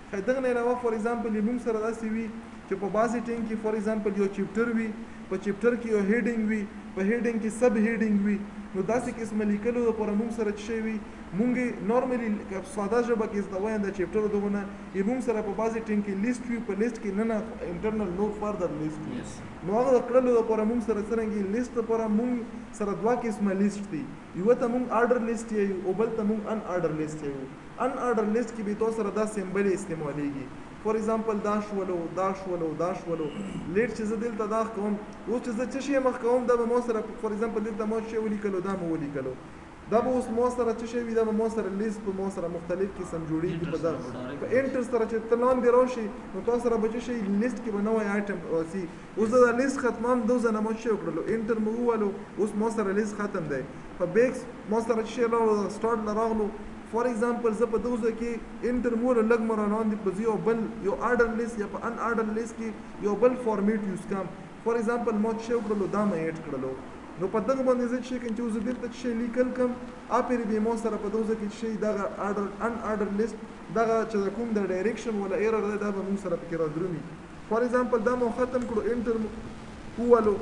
ښایي دغه نه علاوه فار ایگزامپل یې موږ سره داسې وي چې په بعضې ټینګ کې فار ایگزامپل یو چپټر وي په چپټر کې یو هیډینګ وي په هیډینګ کې سب هیډینګ وي نو داسې قسمه لیکلو لپاره موږ سره چې شي وي موږ نورمالي ساده ژبه کې زده وایم دا چپټر دونه یې موږ سره په بعضې ټینګ کې لیست وي په لیست کې نه نه انټرنل نو فردر لیست وي نو هغه د کړلو لپاره موږ سره څرنګه لیست لپاره موږ سره دوه قسمه لیست دي یوه ته مونږ آرډر لیست یایو او بل ته مونږ ان آرډر لیست یایو ان آرډر لیست کی به تاسره دا سیمبلی استعمالیږی فور ایزامپل دا شولو دا شولو دا شولو لیټ چی زه دلته دا ښکوم اوس چی زه چه شی مخ کوم دا به ماسره فور ایزامپل دلته ما چه شی ولیکلو دا مو ولیکلو دا به اوس ماسره چه شی وی دا به ماسره لیست په ماسره مختلف قسم جوړیږی په دا په انټر سره چه ته لاندی راشی نو تاسره به چه شی لیست کی به نوی آیټم راځی اوس دا لیست ختموم دو ځله مو شی وکړلو انټر مو ووالو اوس مو سره لیست ختم دی په بیک مو سره چې شی لاړو سټارټ له راغلو فار ایگزامپل زه په دو ځای کې انټر مو له لګ مو را روان دي په یو بل یو آرډر لیست یا په ان آرډر لیست کې یو بل فارمیټ یوز کوم فار ایگزامپل مو چې وکړلو دا مې اډ کړلو نو په دغه باندې زه چې کوم چې اوس بیرته چې لیکل کوم اپر به مو سره په دوزه کې شي دغه آرډر ان آرډر لیست دغه چې کوم د ډایریکشن ولا ایرر ده دا به مو سره پکې را درومي فار ایگزامپل دا مو ختم کړو انټر ووالو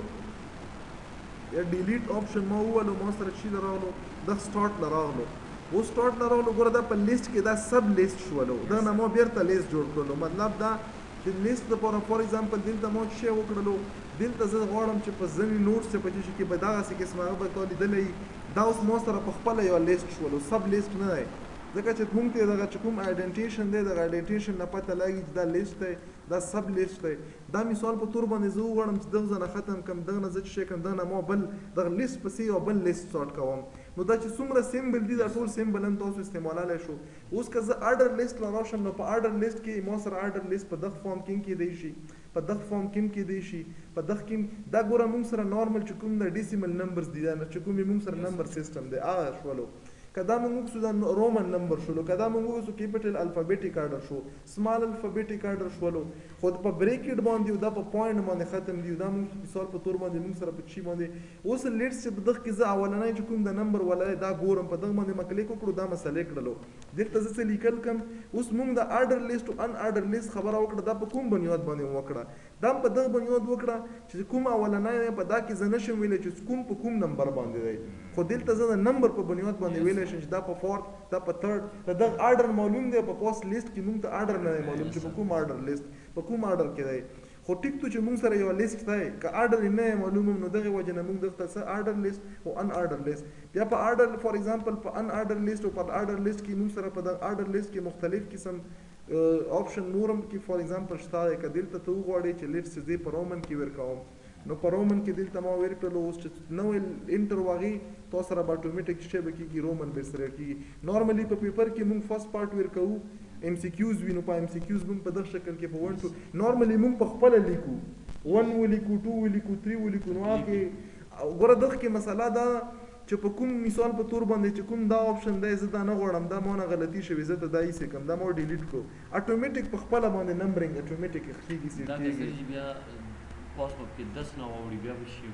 یا ډیلیټ آپشن مو ووالو مو سره شي لراغلو دا سٹارټ لراغلو او سٹارټ لراغلو ګوره دا په لیست کې دا سب لیست شولو دا نه مو بیرته لیست جوړ کړلو مطلب دا چې لیست لپاره فار ایگزامپل دلته مو شی وکړلو دلته زه غواړم چې په ځنی نوټس په چې کې به دا سې قسمه به تولید لې دا اوس مو سره په خپل یو لیست شولو سب لیست نه ځکه چه مونږ ته دغه چه کوم ايډنټيشن دی دغه ايډنټيشن نه پته لګی چه دا ليست دی دا سب ليست دی دا مثال په تور باندی زه وغواړم چه دغه ځنه ختم کړم دغه نه زه چه شی کړم دغه نه ما بل دغه ليست پسی يو بل ليست ساټ کوم نو دا چه څومره سيمبل دی دا ټول سيمبل هم تاسو استعمالالای شو اوس که زه اډر ليست له راشم نو په اډر ليست کی ما سره اډر ليست په دغ فارم کينګ کيدای شی په دغ فارم کیم کیدای شی په دغ کیم دا ګوره مونږ سره نورمل چی کوم دا ډیسیمل نمبرز دی دا چی کوم مونږ سره نمبر سیستم دی هغه شولو که دا مونږ وکسو دا رومن نمبر شولو که دا مونږ وکسو کیپیټل الفابیټیک آرډر شو سمال الفابیټیک آرډر شولو خو دا په بریکیټ باندی او دا په پوینټ باندی ختم دی او دا مونږ مثال په طور باندی مونږ سره په چی باندی اوس لیټس چی په دغ کی زه اولنی چی کوم دا نمبر ولری دا ګورم په دغ باندی ما کلیک وکړو دا ما سلیکټ کړلو دلته زه څه لیکل کوم اوس مونږ د آرډر لیست او ان آرډر لیست خبره وکړه دا په کوم بنیاد باندې مو وکړه دا هم په دغه بنیاد وکړه چې کوم اولنی دی په دا کې زه نشم ویلی چې کوم په کوم نمبر باندې دی خو دلته زه د نمبر په بنیاد باندې ویلی شم چې دا په فورت دا په ترډ د دغه آرډر معلوم دی او په پوسټ لیست کې مونږ ته آرډر نه دی معلوم چې په کوم آرډر لیست په کوم آرډر کې دی خو ټیک دو چې مونږ سره یو لیست دی که آرډر یې نه معلوم هم نو دغې وجې نه مونږ دلته څه آرډر لیست او ان آرډر لیست بیا په آرډر فار اګزامپل په ان آرډر لیست او په آرډر لیست کې مونږ سره په دغه آرډر لیست کې مختلف قسم آپشن نور هم پکې فار اګزامپل شته دی که دلته ته وغواړې چې لیټس چې زه په رومن کې ورکوم نو په رومن کې دلته ما ورکړلو اوس چې نوی انټر وغې تا سره به اټومیټک چې شی به کیږي رومن به سره کیږي نورملي په پيپر کي موږ فرست پارټ ويرکوو ايم سي کيوز وي نو په ايم سي کيوز به هم په دغ شکل کي په ون ټو نورملي موږ په خپله ليکو ون وليکو ټو وليکو تري وليکو نو هغه کي ګوره دغ کي مساله دا ده چه په کوم مثال په تور باندي چه کوم دا آپشن دئ زه دا نه غواړم دا ماونه غلطي شوي زه ته دا ايسي کم دا ماو ډيليټ کړو اټوميټيک په خپله باندي نمبرنګ اټوميټيک کيږي سيټ کيږي. دا که زه بيا پاسپورټ کي دس نه واوړي بيا به شي.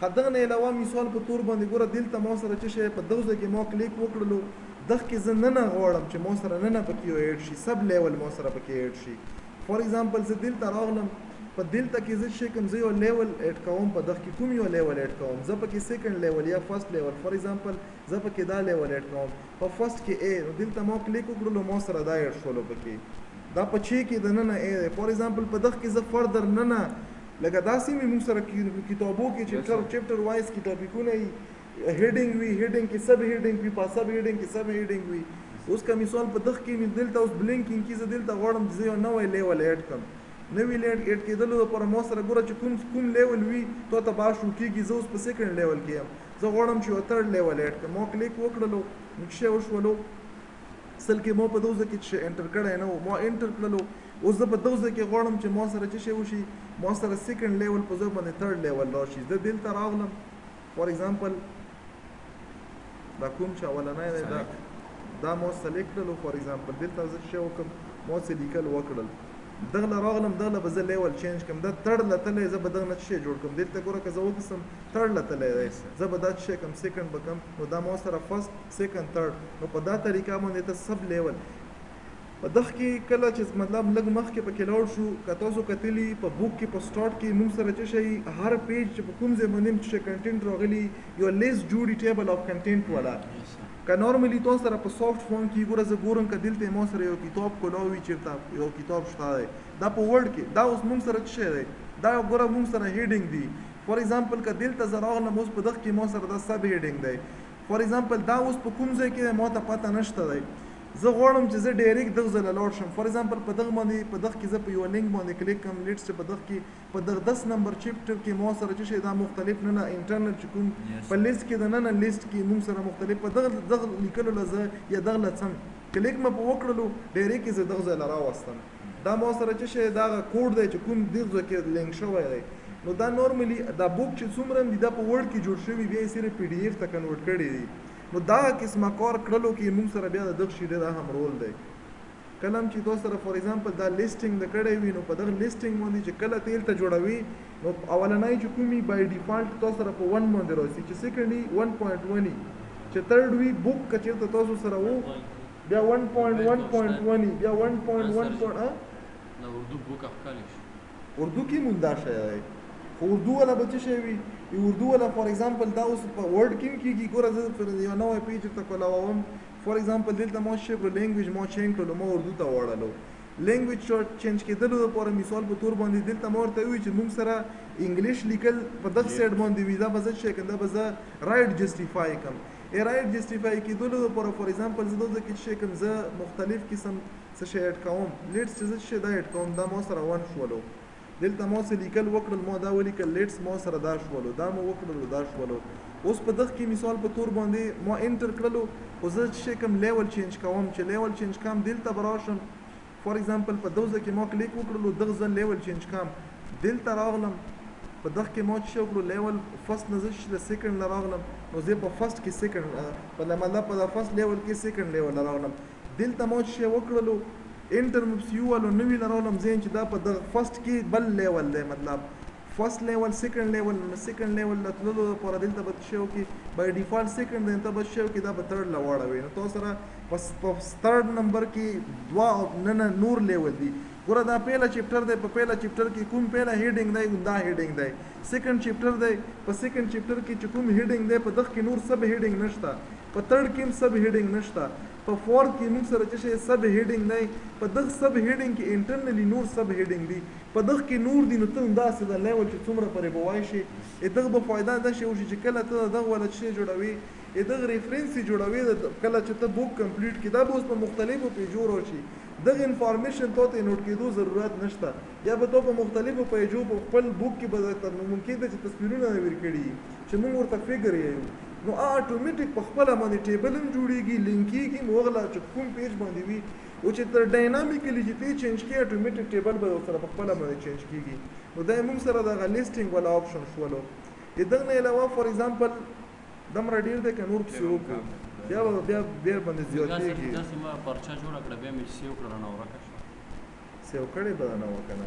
خه دغه نه علاوه مثال په تور باندې ګوره دلته ما سره چې شي په دغه ځای کې ما کلیک وکړلو دغه کې زه ننه غواړم چې ما سره ننه پکې یو ایډ شي سب لیول ما سره پکې ایډ شي فار ایگزامپل زه دلته راغلم په دلته کې زه چې کوم زه یو لیول ایډ کوم په دغه کې کوم یو لیول ایډ کوم زه پکې سیکنډ لیول یا فرست لیول فار ایگزامپل زه پکې دا لیول ایډ کوم په فرست کې ای نو دلته ما کلیک وکړلو ما سره دا ایډ شولو پکې دا په چې کې د ننه ای فار ایگزامپل په دغه کې زه فردر ننه لکه دا سیمې موږ سره کېږي په کتابو کې چې ټر چپټر وایز کې ټاپیکونه وي هیډینګ وي هیډینګ کې سب هیډینګ وي په سب هیډینګ کې سب هیډینګ وي اوس که مثال په دغه کې دلته اوس بلینکینګ کې زه دلته غواړم چې زه یو نوی لیول اډ کړم نوی لیډ اډ کېدلو لپاره ما سره ګوره چې کوم کوم لیول وي تو ته به شو کېږي زه اوس په سیکنډ لیول کې یم زه غواړم چې یو ترډ لیول اډ کړم ما کلیک وکړلو نو څه وشولو اصل کې ما په دوزه کې چې انټر کړی نه و ما انټر کړلو اوس زه په دغه ځای کې غواړم چې ما سره څه شی وشي ما سره سیکنډ لیول په ځای باندې ترډ لیول راشي زه دلته راغلم فار ایگزامپل دا کوم چې اولنۍ دی دا دا ما سلیکټ کړلو فار ایگزامپل دلته زه شی وکم ما څه لیکل وکړل دغله راغلم دغله به زه لیول چینج کم دا تړ لتلی زه به دغه نه شی جوړ کم دلته ګوره که زه وکسم تړ لتلی دی زه به دا شی کم سیکنډ به کم نو دا ما سره فرست سیکنډ تړ نو په دا طریقه باندې ته سب لیول په دښت کې کله چې مطلب لږ مخکې پکې لاړ شو که تاسو کتلي په بوک کې په سټارټ کې موږ سره څه شي هر پیج چې په کوم ځای باندې څه شي کنټینټ راغلي یو لیست جوړي ټیبل اف کنټینټ والا که نورمالي تاسو سره په سافټ فون کې ګوره زه ګورم که دلته ما سره یو کتاب کولاو وي چیرته یو کتاب شته دی دا په ورډ کې دا اوس موږ سره څه شي دی دا ګوره موږ سره هیډینګ دی فار ایگزامپل که دلته زه راغلم اوس په دغه کې ما سره دا سب هیډینګ دی فار ایگزامپل دا اوس په کوم ځای کې ما ته پته نشته دی زه غواړم چې زه ډایریک دغ ځای له لاړ شم فار ایزامپل په دغ باندې په دغ کې زه په یو لینک باندې کلیک کوم لیټس چې په دغ کې په دغ دس نمبر چیپټر کې مو سره چې شي دا مختلف نه نه انټرنل چې کوم په لیست کې د نه نه لیست کې مو سره مختلف په دغ دغ لیکلو لزه یا دغ لڅم کلیک مې په وکړلو ډایریک زه دغ ځای لرا وستم دا مو سره چې شي دا کوډ دی چې کوم دغ ځای کې لینک شوی دی نو دا نورمالي دا بوک چې څومره دی دا په ورډ کې جوړ شوی بیا یې سره پی ډی ایف ته کنورټ کړی دی نو دغه قسمه کار کړلو کی موږ سره بیا د دغ شی ډیر اهم رول دی کله هم چی تاسو سره فور ایزامپل دا لیسټینګ د کړی وی نو په دغه لیسټینګ باندی چی کله تیل ته جوړوی نو اولنای چی کومی بای ډیفالټ تاسو سره په 1 باندی راسی چی سیکنډ ای 1.1 ای چی ترډ وی بوک که چیرته تاسو سره وو بیا 1.1.1 ای بیا 1.1. نه اردو بوک ښکلی شو. اردو کې مونږ دا شی دی خو اردو ولا به څه شی وي اردو ولا فار ایگزامپل دا اوس په ورډ کې کېږي ګوره زه پر یو نوې پیج ته کولاوم فار ایگزامپل دلته ما شیپ لینګویج ما چینج کړو ما اردو ته واړلو لینګویج چینج کېدلو لپاره مثال په تور باندې دلته ما ورته وی چې مونږ سره انګلیش لیکل په دغه سایډ باندې وي دا به زه شي کنده به زه رائټ جسټیفای کوم ای رائټ جسټیفای کېدلو لپاره فار ایگزامپل زه دغه کې شي کوم زه مختلف قسم څه شی اډ کوم لیټس چې زه څه شی دا اډ کوم دا مو سره ون شولو دلته مو څه لیکل وکړل مو دا ولیکل لیټس مو سره دا شولو دا مو وکړل دا شولو اوس په دغه کې مثال په تور باندې مو انټر کړلو خو زه څه شی کوم لیول چینج کوم چې لیول چینج کوم دلته براشم فار ایگزامپل په دغه ځکه مو کلیک وکړلو دغه ځل لیول چینج کوم دلته راغلم په دغه کې مو چې وکړو لیول فرست نه زه چې سیکنډ لراغلم نو زه په فرست کې سیکنډ په لمله په فرست لیول کې سیکنډ لیول لراغلم دلته مو څه شی وکړلو انټر مپس یو والو نوی لرولم زین چې دا په دغه فسټ کې بل لیول دی مطلب فسټ لیول سیکنډ لیول نو سیکنډ لیول لتللو لپاره دلته به څه شی وکړي بای ډیفالټ سیکنډ دی ته به څه شی وکړي دا به ترډ له واړه وي نو تاسو سره پس په ترډ نمبر کې دوا او نن نور لیول دي ګوره دا پیله چپټر دی په پیله چپټر کې کوم پیله هیډینګ دی دا هیډینګ دی سیکنډ چپټر دی په سیکنډ چپټر کې چې کوم هیډینګ دی په دغه کې نور سب هیډینګ نشته په تړ کي هم سب هيډنګ نشته په فورت کي موږ سره چشي سب هيډنګ نه په دغ سب هيډنګ کي انټرنلي نور سب هيډنګ دي په دغ کي نور دي نو ته همداسي ده ليول چي څومره پري به واي شي ادغ به فايده دشي وشي چي کله ته دغ ولا چشي جوړوي ادغ ريفرنسي جوړوي د کله چي ته بوک کمپليټ کي دا به اوس په مختلفو پيجو روشي دغ انفارميشن تو ته نوټ کيدو ضرورت نشته. بیا به ته په مختلفو پیجو په خپل بوک کی به درته ممکن ده چی تصویرونه نویر کړی چی مونږ ورته فیګر یایو نو هغه اټومیټیک په خپله باندی ټیبل هم جوړیږی لینک کیږی نو هغله چی په کوم پیج باندی وی او چی تر ډاینامیکلی چی ته چینج کی اټومیټیک ټیبل به درسره په خپله باندی چینج کیږی نو دا مونږ سره دغه لیسټینګ والا اپشن شولو ددغه نه علاوه فار ایګزامپل دمره ډیر دی که نور پسې وکړو بیا به بیا بیا باندې زیاتېږي داسې ما پرچه جوړه کړه بیا مې سیو کړه رانه ورکه شوه سیو کړې به نه وه که نه